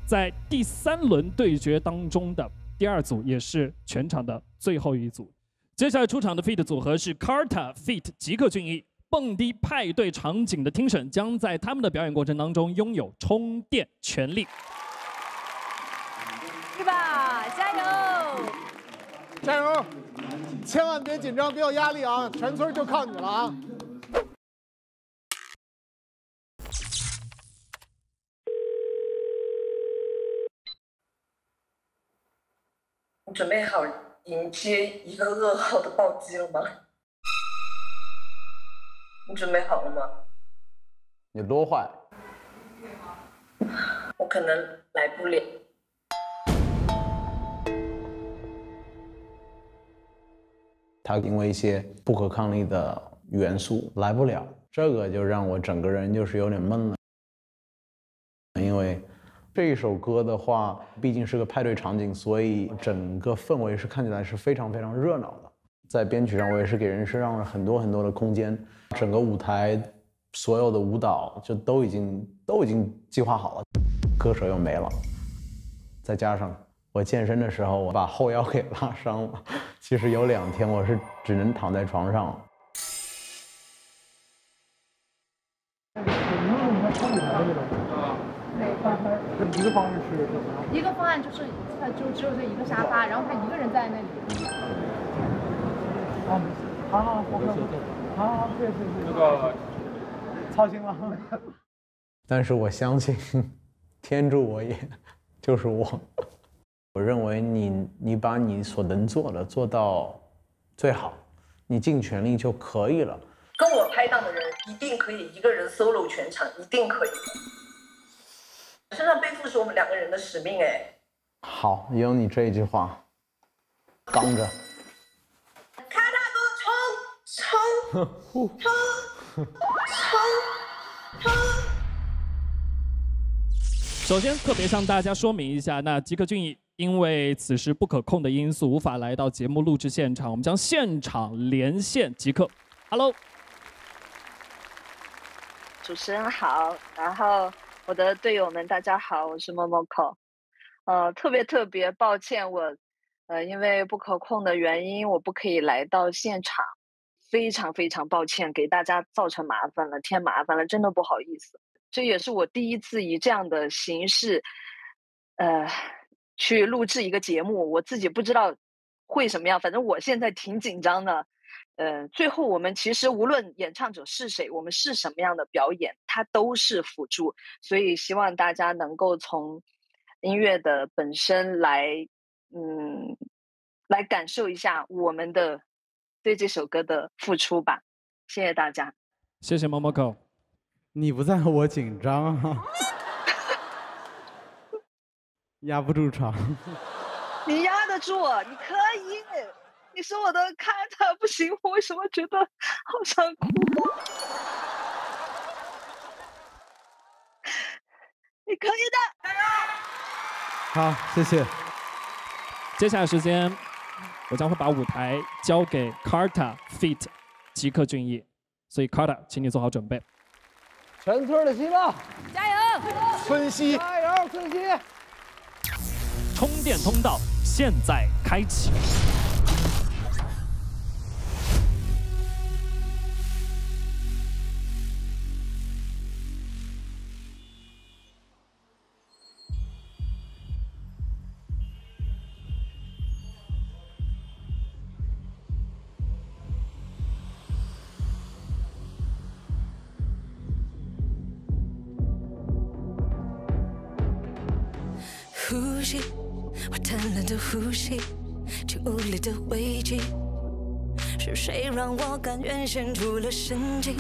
在第三轮对决当中的第二组，也是全场的最后一组。接下来出场的 feat 组合是 Carta feat 吉克隽逸。蹦迪派对场景的听审将在他们的表演过程当中拥有充电权利。是吧，加油！加油！千万别紧张，别有压力啊！全村就靠你了啊！你准备好迎接一个噩耗的暴击了吗？你准备好了吗？你多坏？我可能来不了。他因为一些不可抗力的元素来不了，这个就让我整个人就是有点闷了。因为这一首歌的话，毕竟是个派对场景，所以整个氛围是看起来是非常非常热闹的。在编曲上，我也是给人身上了很多很多的空间，整个舞台所有的舞蹈就都已经都已经计划好了，歌手又没了，再加上我健身的时候我把后腰给拉伤了，其实有两天我是只能躺在床上。一个方案是一个方案就是他就只有这一个沙发，然后他一个人在那里。好，好好好，好好，谢谢谢谢。那个操心了。但是我相信，天助我也，就是我。我认为你你把你所能做的做到最好，你尽全力就可以了。跟我拍档的人一定可以一个人 solo 全场，一定可以。身上背负是我们两个人的使命，哎。好，有你这一句话，刚着。冲冲冲冲！首先，特别向大家说明一下，那吉克隽逸因为此时不可控的因素无法来到节目录制现场，我们将现场连线吉克。Hello，主持人好，然后我的队友们大家好，我是 Momoko。呃，特别特别抱歉，我呃因为不可控的原因，我不可以来到现场。非常非常抱歉，给大家造成麻烦了，添麻烦了，真的不好意思。这也是我第一次以这样的形式，呃，去录制一个节目，我自己不知道会什么样，反正我现在挺紧张的。呃，最后我们其实无论演唱者是谁，我们是什么样的表演，它都是辅助，所以希望大家能够从音乐的本身来，嗯，来感受一下我们的。对这首歌的付出吧，谢谢大家。谢谢 Momoko。你不在我紧张啊，压不住场。你压得住，你可以。你是我的看他不行，我为什么觉得好想哭？你可以的，好，谢谢。接下来时间。我将会把舞台交给 Carta Feat 吉克隽逸，所以 Carta，请你做好准备。全村的希望，加油！村西，加油！村西，充电通道现在开启。我贪婪的呼吸，去无力的危机，是谁让我甘愿献出了神经？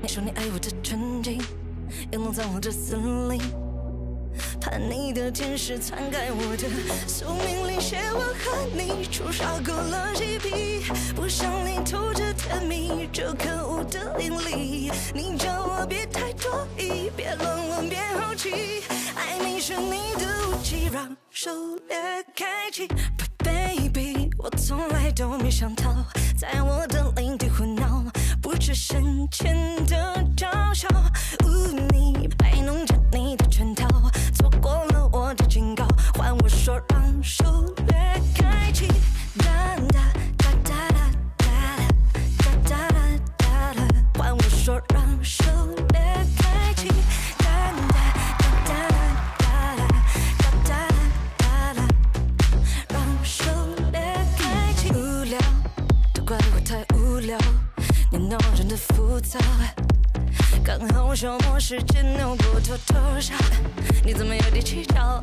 你说你爱我的纯净，也弄脏我的森林。叛逆的天使篡改我的宿命，里写我和你出烧够了几笔，不想你吐着甜蜜，这可恶的淋漓。你叫我别太多疑，别乱问，别好奇，爱你是你的武器，让狩猎开启。我从来都没想到，在我的领地胡闹，不知深浅的嘲笑。呜，你摆弄着你的圈套，错过了我的警告，换我说让手的浮躁。刚好消磨时间，扭过头偷笑。你怎么有底气骄傲？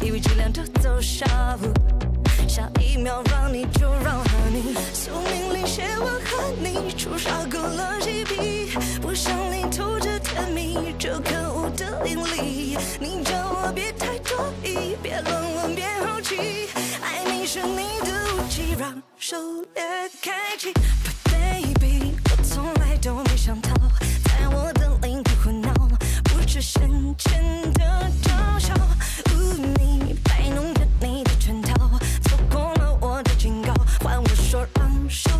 以为质量都奏效。下一秒让你就让和你，宿命里写我。和你出烧够了几笔，不想你透着甜蜜，这可恶的淋漓。你叫我。别太多疑，别乱问，别好奇，爱你是你的武器，让狩猎开启。But baby，都没想到，在我的领地胡闹，不知深浅的嘲笑。呜，你摆弄着你的圈套，错过了我的警告，换我说让手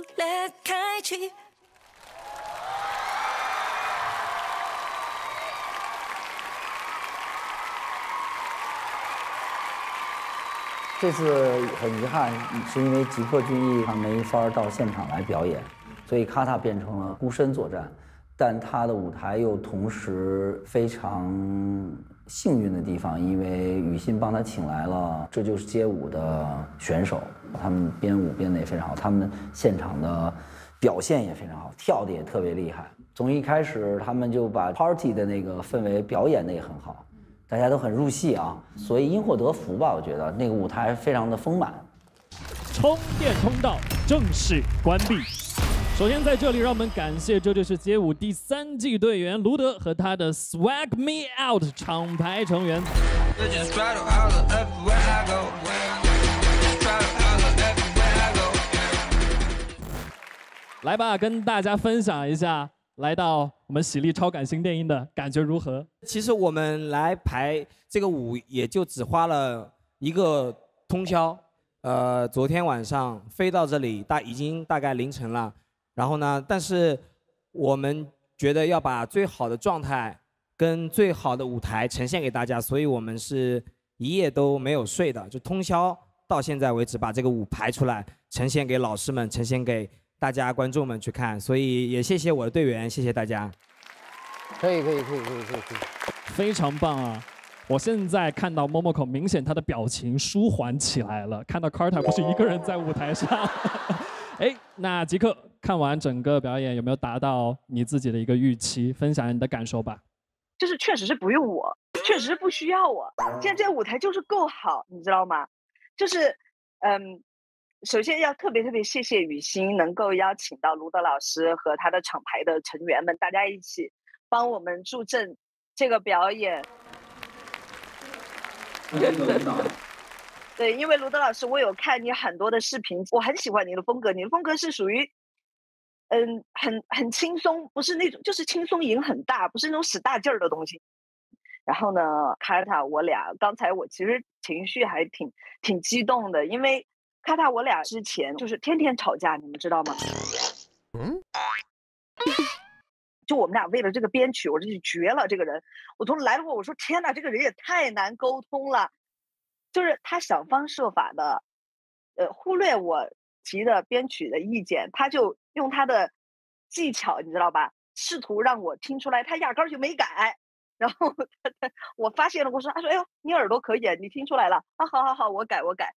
狩猎开启。这次很遗憾，是因为吉克隽逸他没法到现场来表演，所以卡塔变成了孤身作战。但他的舞台又同时非常幸运的地方，因为雨欣帮他请来了这就是街舞的选手，他们编舞编得也非常好，他们现场的表现也非常好，跳的也特别厉害。从一开始他们就把 party 的那个氛围表演的也很好。大家都很入戏啊，所以因祸得福吧。我觉得那个舞台非常的丰满。充电通道正式关闭。首先在这里，让我们感谢《这就是街舞》第三季队员卢德和他的 Swag Me Out 厂牌成员。来吧，跟大家分享一下来到我们喜力超感新电音的感觉如何？其实我们来排这个舞，也就只花了一个通宵。呃，昨天晚上飞到这里，大已经大概凌晨了。然后呢，但是我们觉得要把最好的状态跟最好的舞台呈现给大家，所以我们是一夜都没有睡的，就通宵到现在为止把这个舞排出来，呈现给老师们，呈现给大家观众们去看。所以也谢谢我的队员，谢谢大家。可以可以可以可以可以可以，非常棒啊！我现在看到 Momoko，明显他的表情舒缓起来了。看到 Carter 不是一个人在舞台上。哎，那吉克看完整个表演有没有达到你自己的一个预期？分享你的感受吧。就是确实是不用我，确实是不需要我。现在这个舞台就是够好，你知道吗？就是，嗯，首先要特别特别谢谢雨欣能够邀请到卢德老师和他的厂牌的成员们，大家一起帮我们助阵这个表演。对，因为卢德老师，我有看你很多的视频，我很喜欢你的风格。你的风格是属于，嗯，很很轻松，不是那种就是轻松赢很大，不是那种使大劲儿的东西。然后呢，卡塔我俩刚才我其实情绪还挺挺激动的，因为卡塔我俩之前就是天天吵架，你们知道吗？嗯。就我们俩为了这个编曲，我真是绝了。这个人，我从来了过，我说天哪，这个人也太难沟通了。就是他想方设法的，呃，忽略我提的编曲的意见，他就用他的技巧，你知道吧？试图让我听出来，他压根儿就没改。然后他他我发现了，我说，他说，哎呦，你耳朵可以，你听出来了啊？好好好，我改我改。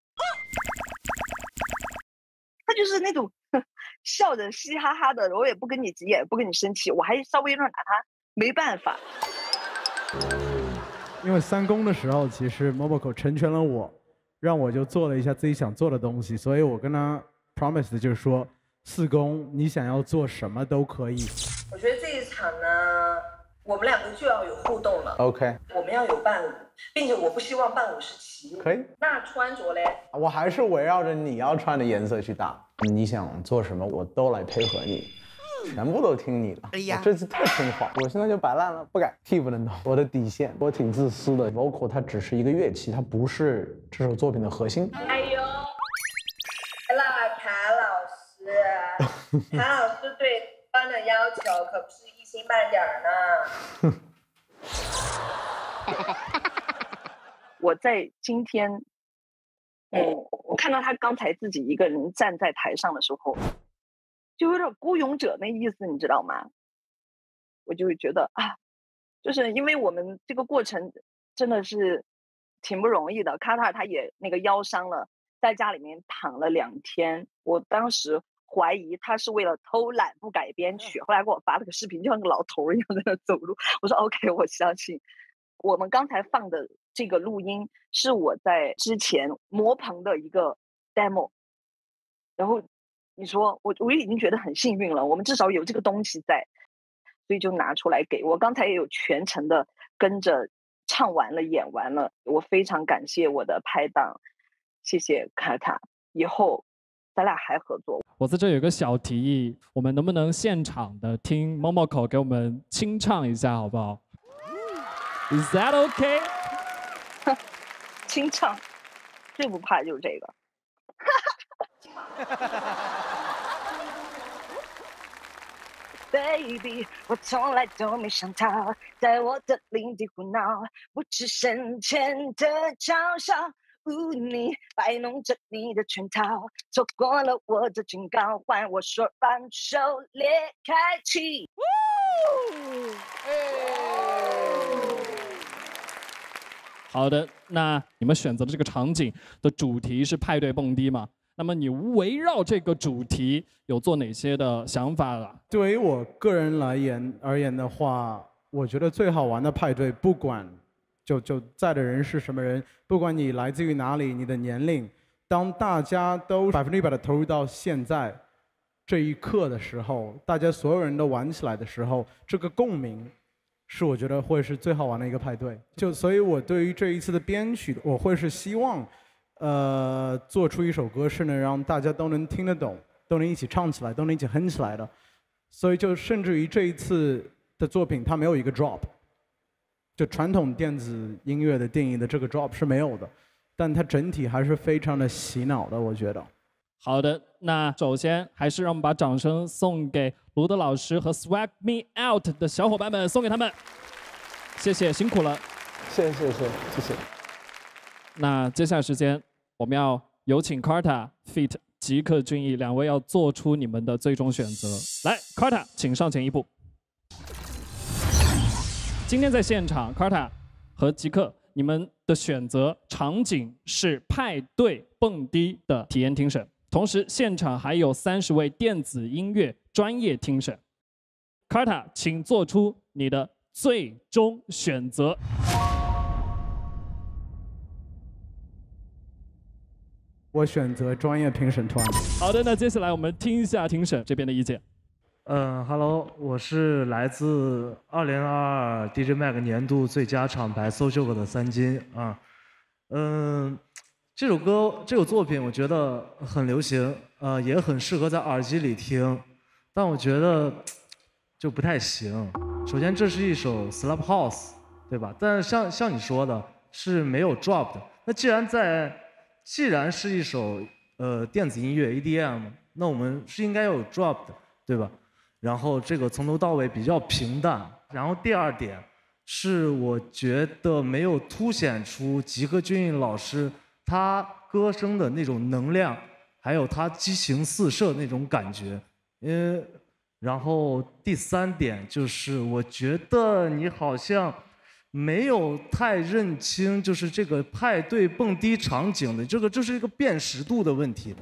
他就是那种。笑着嘻哈哈的，我也不跟你急眼，不跟你生气，我还稍微有点拿他没办法。因为三公的时候，其实 Momoko 成全了我，让我就做了一下自己想做的东西，所以我跟他 promise 就是说，四公你想要做什么都可以。我觉得这一场呢，我们两个就要有互动了。OK。我们要有伴舞，并且我不希望伴舞是齐。可以。那穿着嘞？我还是围绕着你要穿的颜色去搭。你想做什么，我都来配合你，全部都听你的。哎呀，这次太听话，我现在就摆烂了，不改。Keep 能动我的底线，我挺自私的。Vocal 它只是一个乐器，它不是这首作品的核心。哎呦，师，卡老师对班的要求可不是一星半点儿呢。我在今天。嗯，我看到他刚才自己一个人站在台上的时候，就有点孤勇者那意思，你知道吗？我就会觉得啊，就是因为我们这个过程真的是挺不容易的。卡塔尔他也那个腰伤了，在家里面躺了两天。我当时怀疑他是为了偷懒不改编曲，后来给我发了个视频，就像个老头一样 在那走路。我说 OK，我相信。我们刚才放的这个录音是我在之前磨棚的一个 demo，然后你说我我已经觉得很幸运了，我们至少有这个东西在，所以就拿出来给我。刚才也有全程的跟着唱完了演完了，我非常感谢我的拍档，谢谢卡卡，以后咱俩还合作。我在这有个小提议，我们能不能现场的听 Momoko 给我们清唱一下，好不好？Is that okay？清唱，最不怕就是这个。Baby，我从来都没想到，在我的领地胡闹，不知深浅的嘲笑。呜，你摆弄着你的圈套，错过了我的警告，换我说放手，裂开气。好的，那你们选择的这个场景的主题是派对蹦迪吗？那么你围绕这个主题有做哪些的想法了？对于我个人来言而言的话，我觉得最好玩的派对，不管就就在的人是什么人，不管你来自于哪里，你的年龄，当大家都百分之一百的投入到现在这一刻的时候，大家所有人都玩起来的时候，这个共鸣。是我觉得会是最好玩的一个派对，就所以，我对于这一次的编曲，我会是希望，呃，做出一首歌是能让大家都能听得懂，都能一起唱起来，都能一起哼起来的。所以，就甚至于这一次的作品，它没有一个 drop，就传统电子音乐的定义的这个 drop 是没有的，但它整体还是非常的洗脑的，我觉得。好的，那首先还是让我们把掌声送给卢德老师和 Swag Me Out 的小伙伴们，送给他们，谢谢，辛苦了，谢谢谢谢谢谢。那接下来时间，我们要有请 Carta Feat 吉克隽逸两位要做出你们的最终选择。来，Carta，请上前一步。今天在现场，Carta 和极客，你们的选择场景是派对蹦迪的体验听审。同时，现场还有三十位电子音乐专业听审。卡塔，请做出你的最终选择。我选择专业评审团。好的，那接下来我们听一下庭审这边的意见。嗯，Hello，我是来自二零二二 DJ Mag 年度最佳厂牌 So j o k 的三金啊。嗯。这首歌这首作品我觉得很流行，呃，也很适合在耳机里听，但我觉得就不太行。首先，这是一首 Slap House，对吧？但像像你说的，是没有 drop 的。那既然在，既然是一首呃电子音乐 EDM，那我们是应该有 drop 的，对吧？然后这个从头到尾比较平淡。然后第二点，是我觉得没有凸显出吉克隽逸老师他歌声的那种能量，还有他激情四射那种感觉。因为，然后第三点就是我觉得你好像没有太认清，就是这个派对蹦迪场景的这个，这是一个辨识度的问题。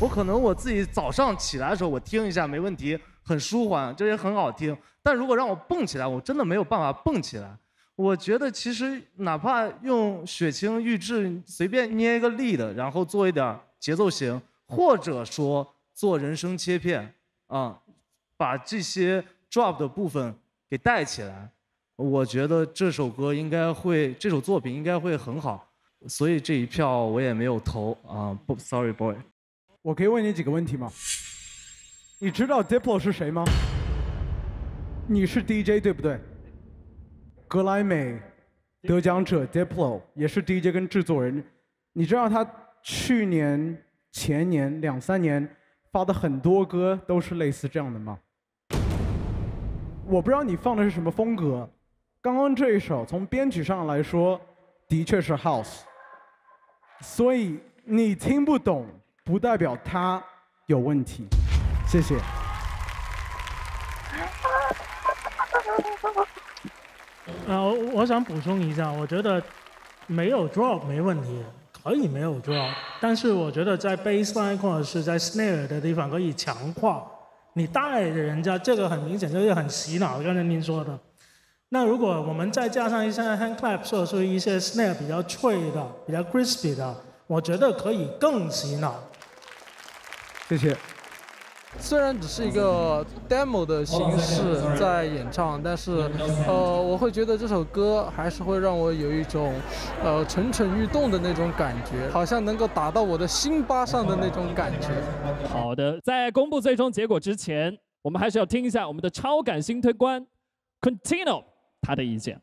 我可能我自己早上起来的时候我听一下没问题，很舒缓，这也很好听。但如果让我蹦起来，我真的没有办法蹦起来。我觉得其实哪怕用雪清玉制随便捏一个力的，然后做一点节奏型，或者说做人声切片啊，把这些 drop 的部分给带起来，我觉得这首歌应该会，这首作品应该会很好。所以这一票我也没有投啊，不，sorry boy。我可以问你几个问题吗？你知道 Diplo 是谁吗？你是 DJ 对不对？格莱美得奖者 Diplo 也是 DJ 跟制作人。你知道他去年、前年两三年发的很多歌都是类似这样的吗？我不知道你放的是什么风格。刚刚这一首从编曲上来说，的确是 House。所以你听不懂，不代表他有问题。谢谢。呃，我想补充一下，我觉得没有 drop 没问题，可以没有 drop，但是我觉得在 bass line 或者是在 snare 的地方可以强化。你带着人家，这个很明显就是很洗脑，刚才您说的。那如果我们再加上一些 hand clap，或者是一些 snare 比较脆的、比较 crispy 的，我觉得可以更洗脑。谢谢。虽然只是一个 demo 的形式在演唱，但是，呃，我会觉得这首歌还是会让我有一种，呃，蠢蠢欲动的那种感觉，好像能够打到我的心巴上的那种感觉。好的，在公布最终结果之前，我们还是要听一下我们的超感新推官 Contino 他的意见。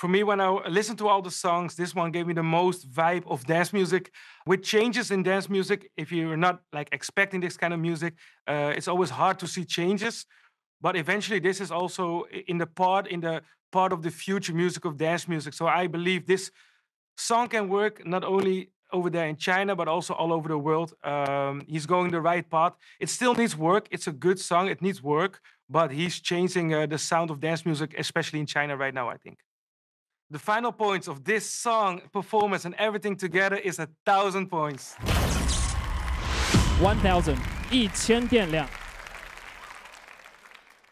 For me, when I listen to all the songs, this one gave me the most vibe of dance music. With changes in dance music, if you're not like expecting this kind of music, uh, it's always hard to see changes. But eventually, this is also in the part in the part of the future music of dance music. So I believe this song can work not only over there in China, but also all over the world. Um, he's going the right path. It still needs work. It's a good song. It needs work, but he's changing uh, the sound of dance music, especially in China right now. I think. The final points of this song, performance, and everything together is a thousand points. One thousand，一千电量。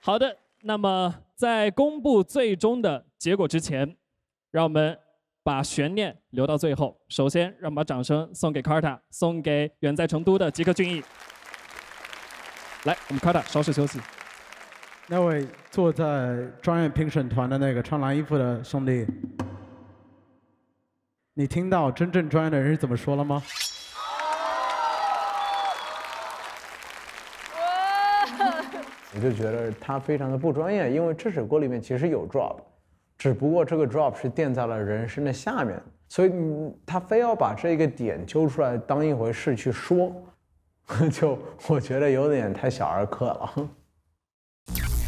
好的，那么在公布最终的结果之前，让我们把悬念留到最后。首先，让我们把掌声送给 Carta，送给远在成都的吉克隽逸。来，我们 Carta 稍事休息。那位坐在专业评审团的那个穿蓝衣服的兄弟，你听到真正专业的人是怎么说了吗？我就觉得他非常的不专业，因为这首歌里面其实有 drop，只不过这个 drop 是垫在了人声的下面，所以他非要把这个点揪出来当一回事去说，就我觉得有点太小儿科了。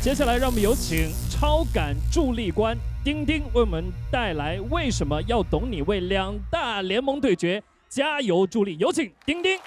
接下来，让我们有请超感助力官丁丁为我们带来《为什么要懂你》为两大联盟对决加油助力。有请丁丁。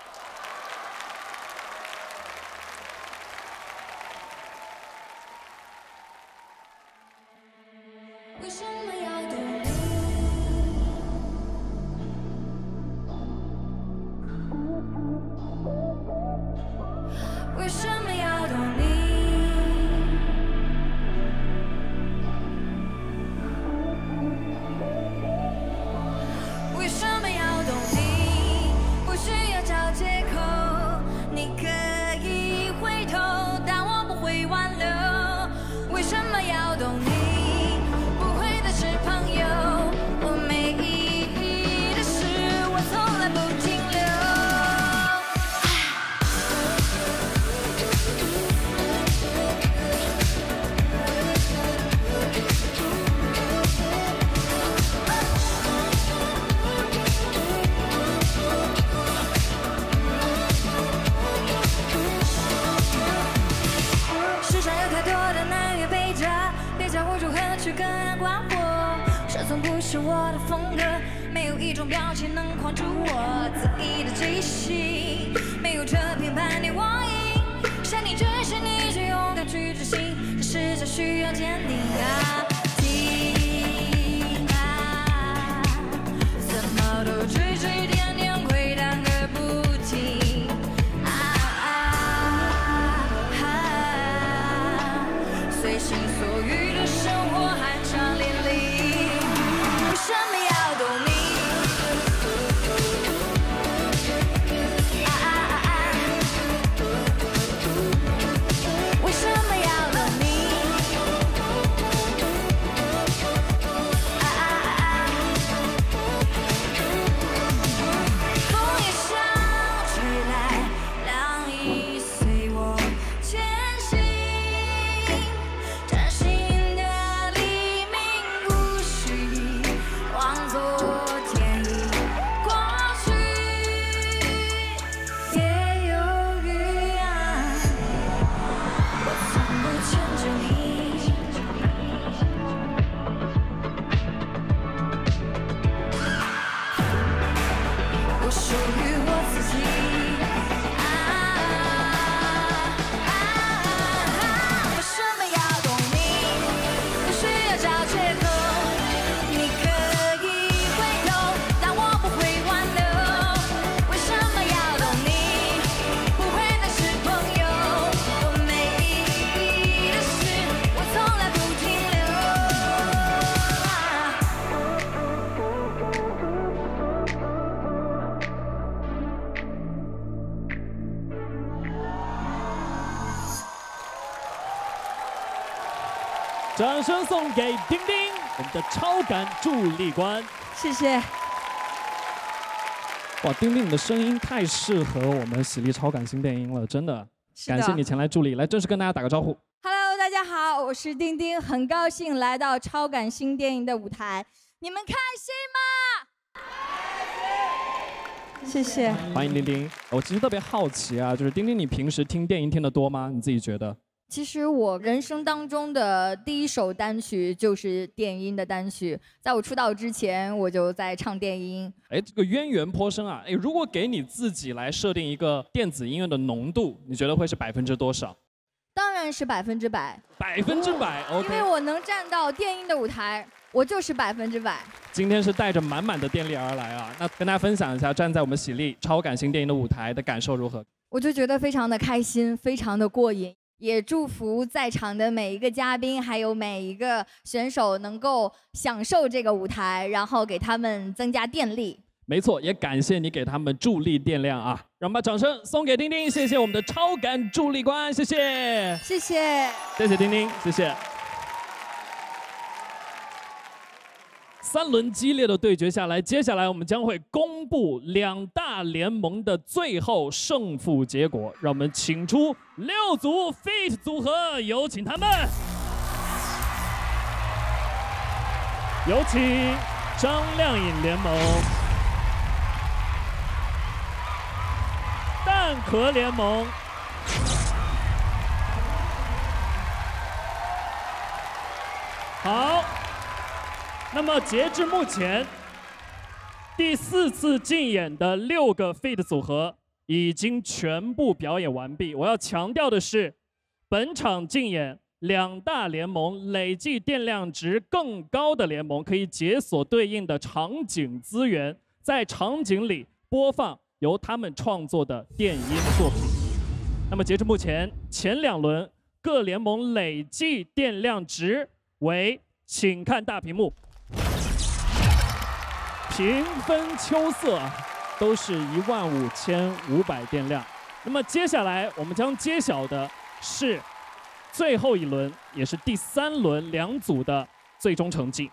去执行，这世界需要坚定啊！停啊！怎么都追追给丁丁，我们的超感助力官。谢谢。哇，丁丁，你的声音太适合我们喜力超感新电音了，真的。感谢你前来助力，来正式跟大家打个招呼。Hello，大家好，我是丁丁，很高兴来到超感新电影的舞台，你们开心吗？谢谢。欢迎丁丁。我其实特别好奇啊，就是丁丁，你平时听电音听得多吗？你自己觉得？其实我人生当中的第一首单曲就是电音的单曲，在我出道之前我就在唱电音。哎，这个渊源颇深啊！哎，如果给你自己来设定一个电子音乐的浓度，你觉得会是百分之多少？当然是百分之百，百分之百因为。我能站到电音的舞台，我就是百分之百。今天是带着满满的电力而来啊！那跟大家分享一下，站在我们喜力超感性电音的舞台的感受如何？我就觉得非常的开心，非常的过瘾，也祝福在场的每一个嘉宾，还有每一个选手能够享受这个舞台，然后给他们增加电力。没错，也感谢你给他们助力电量啊！让我们把掌声送给丁丁，谢谢我们的超感助力官，谢谢，谢谢。谢谢丁丁，谢谢。三轮激烈的对决下来，接下来我们将会公布两大联盟的最后胜负结果。让我们请出六组 Fit 组合，有请他们。有请张靓颖联盟、蛋壳联盟、好。那么截至目前，第四次竞演的六个 Fit 组合已经全部表演完毕。我要强调的是，本场竞演两大联盟累计电量值更高的联盟可以解锁对应的场景资源，在场景里播放由他们创作的电音作品。那么截至目前，前两轮各联盟累计电量值为，请看大屏幕。平分秋色，都是一万五千五百电量。那么接下来我们将揭晓的是最后一轮，也是第三轮两组的最终成绩。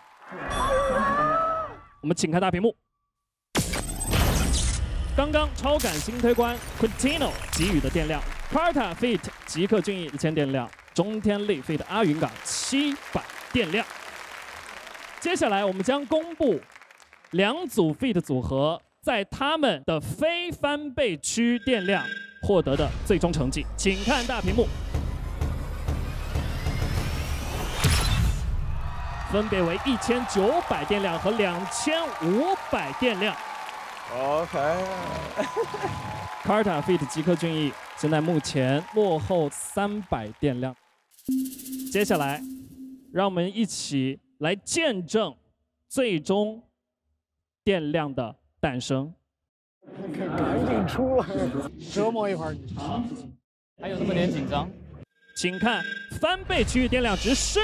我们请看大屏幕。刚刚超感新推官 Quintino 给予的电量，Carta Fit 极客俊逸一千电量，中天力 Fit 阿云嘎七百电量。接下来我们将公布两组 Fit 组合在他们的非翻倍区电量获得的最终成绩，请看大屏幕。分别为一千九百电量和两千五百电量。OK。Carta Fit 极客俊逸现在目前落后三百电量。接下来，让我们一起来见证最终电量的诞生。赶紧出来，折磨一会儿你。还有那么点紧张，请看翻倍区域电量值是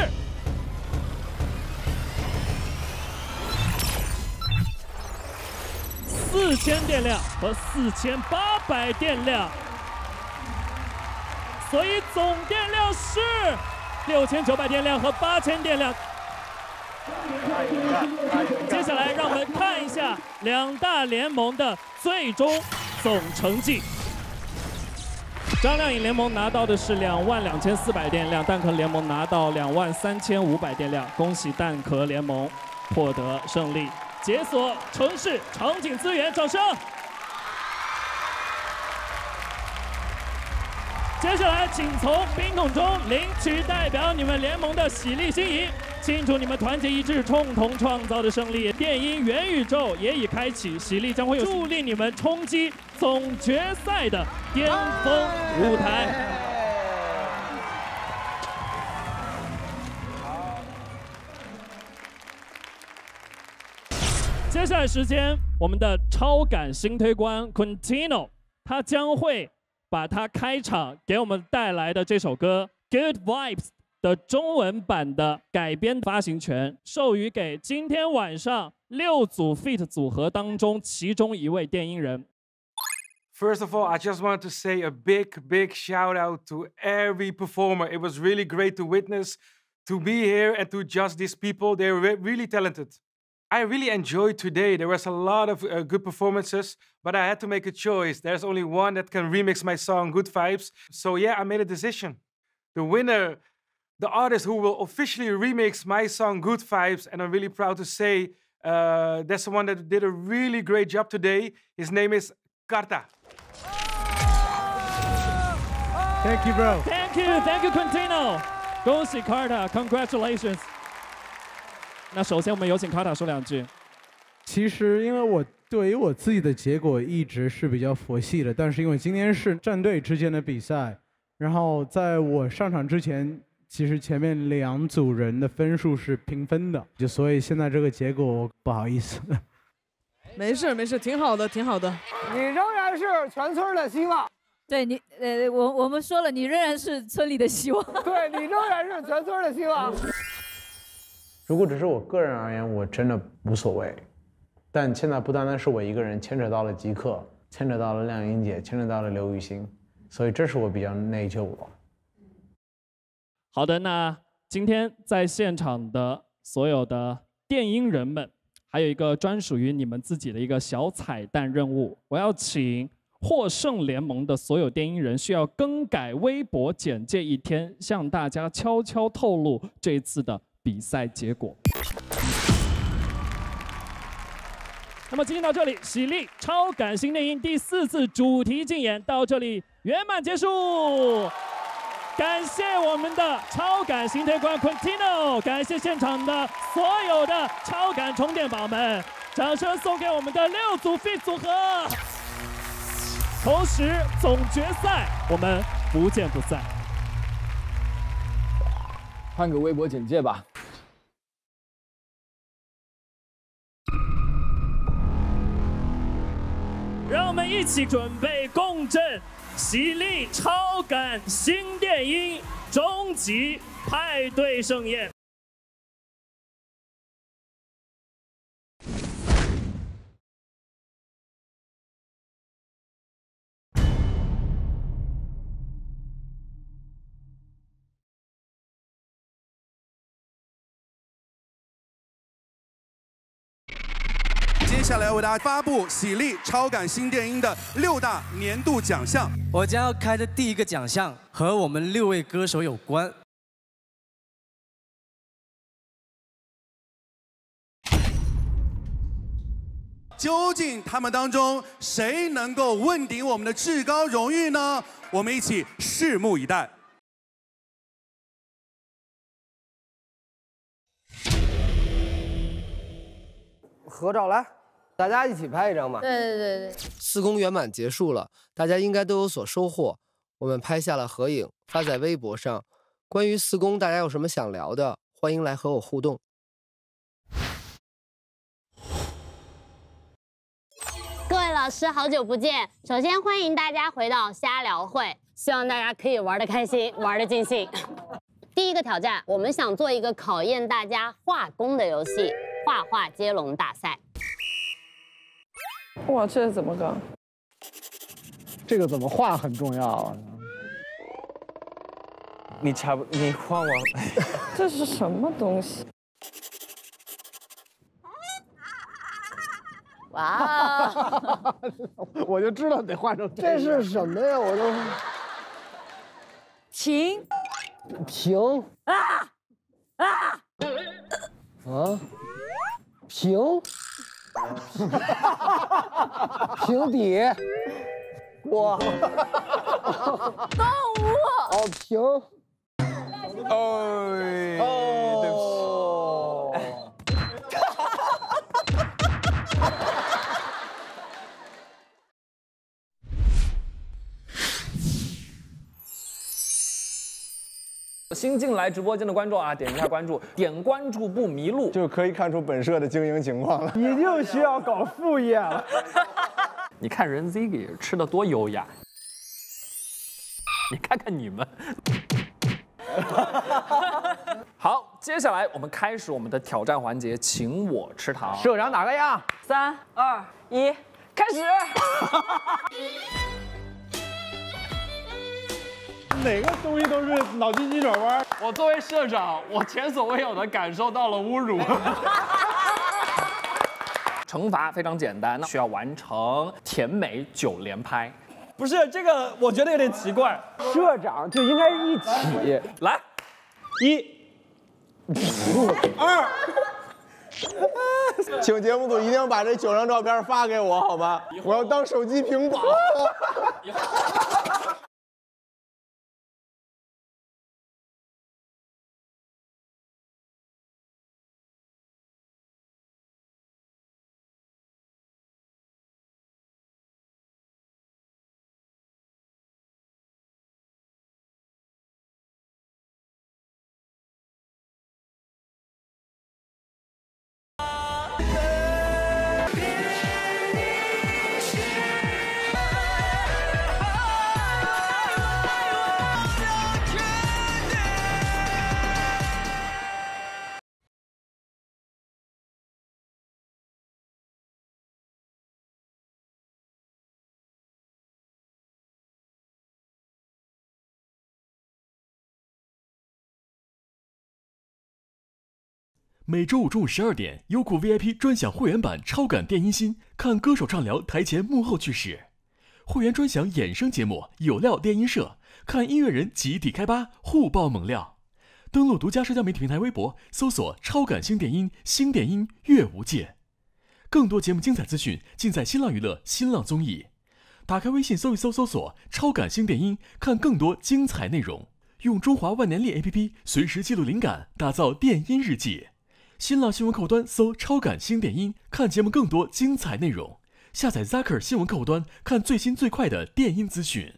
四千电量和四千八百电量，所以总电量是六千九百电量和八千电量。接下来，让我们看一两大联盟的最终总成绩。张靓颖联盟拿到的是两万两千四百电量，蛋壳联盟拿到两万三千五百电量。恭喜蛋壳联盟获得胜利，解锁城市场景资源，掌声！接下来，请从冰桶中领取代表你们联盟的喜力星仪，庆祝你们团结一致、共同创造的胜利。电音元宇宙也已开启，喜力将会有助力你们冲击总决赛的巅峰舞台。接下来时间，我们的超感新推官 Quintino，他将会把他开场给我们带来的这首歌《Good Vibes》的中文版的改编发行权授予给今天晚上六组 feat 组合当中其中一位电音人。 First of all, I just want to say a big, big shout out to every performer. It was really great to witness, to be here, and to just these people. They're re- really talented. I really enjoyed today. There was a lot of uh, good performances, but I had to make a choice. There's only one that can remix my song Good Vibes. So yeah, I made a decision. The winner, the artist who will officially remix my song Good Vibes, and I'm really proud to say uh, that's the one that did a really great job today. His name is Karta. Thank you, bro. Thank you, thank you, Quintino. 恭喜 Carta，Congratulations。那首先我们有请 Carta 说两句。其实，因为我对于我自己的结果一直是比较佛系的，但是因为今天是战队之间的比赛，然后在我上场之前， 其实前面两组人的分数是平分的，就所以现在这个结果不好意思。没事没事，挺好的挺好的。你仍然是全村的希望。对你，呃，我我们说了，你仍然是村里的希望。对你仍然是全村的希望。如果只是我个人而言，我真的无所谓。但现在不单单是我一个人，牵扯到了极客，牵扯到了亮英姐，牵扯到了刘雨欣，所以这是我比较内疚的。好的，那今天在现场的所有的电音人们，还有一个专属于你们自己的一个小彩蛋任务，我要请获胜联盟的所有电音人需要更改微博简介一天，向大家悄悄透露这一次的比赛结果。那么今天到这里，喜力超感新电音第四次主题竞演到这里圆满结束。感谢我们的超感新推官 Quintino，感谢现场的所有的超感充电宝们，掌声送给我们的六组 fit 组合。同时，总决赛我们不见不散。换个微博简介吧。让我们一起准备共振喜力超感新电音终极派对盛宴。下来为大家发布喜力超感新电音的六大年度奖项。我将要开的第一个奖项和我们六位歌手有关。究竟他们当中谁能够问鼎我们的至高荣誉呢？我们一起拭目以待。合照来，大家一起拍一张吧。对对对对。四公圆满结束了，大家应该都有所收获。我们拍下了合影，发在微博上。关于四公，大家有什么想聊的，欢迎来和我互动。各位老师，好久不见！首先欢迎大家回到瞎聊会，希望大家可以玩的开心，玩的尽兴。第一个挑战，我们想做一个考验大家画功的游戏——画画接龙大赛。哇，这怎么搞？这个怎么画很重要啊！你差不，你画我。这是什么东西？哇！我就知道得画成这是什么呀？我都停停啊啊啊平 平底哇 动物。哦平。哦新进来直播间的观众啊，点一下关注，点关注不迷路，就可以看出本社的经营情况了。你就需要搞副业了。你看人 Ziggy 吃的多优雅，你看看你们。好，接下来我们开始我们的挑战环节，请我吃糖。社长打个样，三二一，开始。哪个东西都是脑筋急转弯。我作为社长，我前所未有的感受到了侮辱。惩罚非常简单，需要完成甜美九连拍。不是这个，我觉得有点奇怪。社长就应该是一起来，一、二。请节目组一定要把这九张照片发给我，好吗？我要当手机屏保。每周五中午十二点，优酷 VIP 专享会员版《超感电音心》，看歌手畅聊台前幕后趣事；会员专享衍生节目《有料电音社》，看音乐人集体开吧，互爆猛料。登录独家社交媒体平台微博，搜索“超感星电音”，星电音乐无界。更多节目精彩资讯尽在新浪娱乐、新浪综艺。打开微信搜一搜，搜索“超感星电音”，看更多精彩内容。用中华万年历 APP 随时记录灵感，打造电音日记。新浪新闻客户端搜“超感星电音”，看节目更多精彩内容。下载 Zaker 新闻客户端，看最新最快的电音资讯。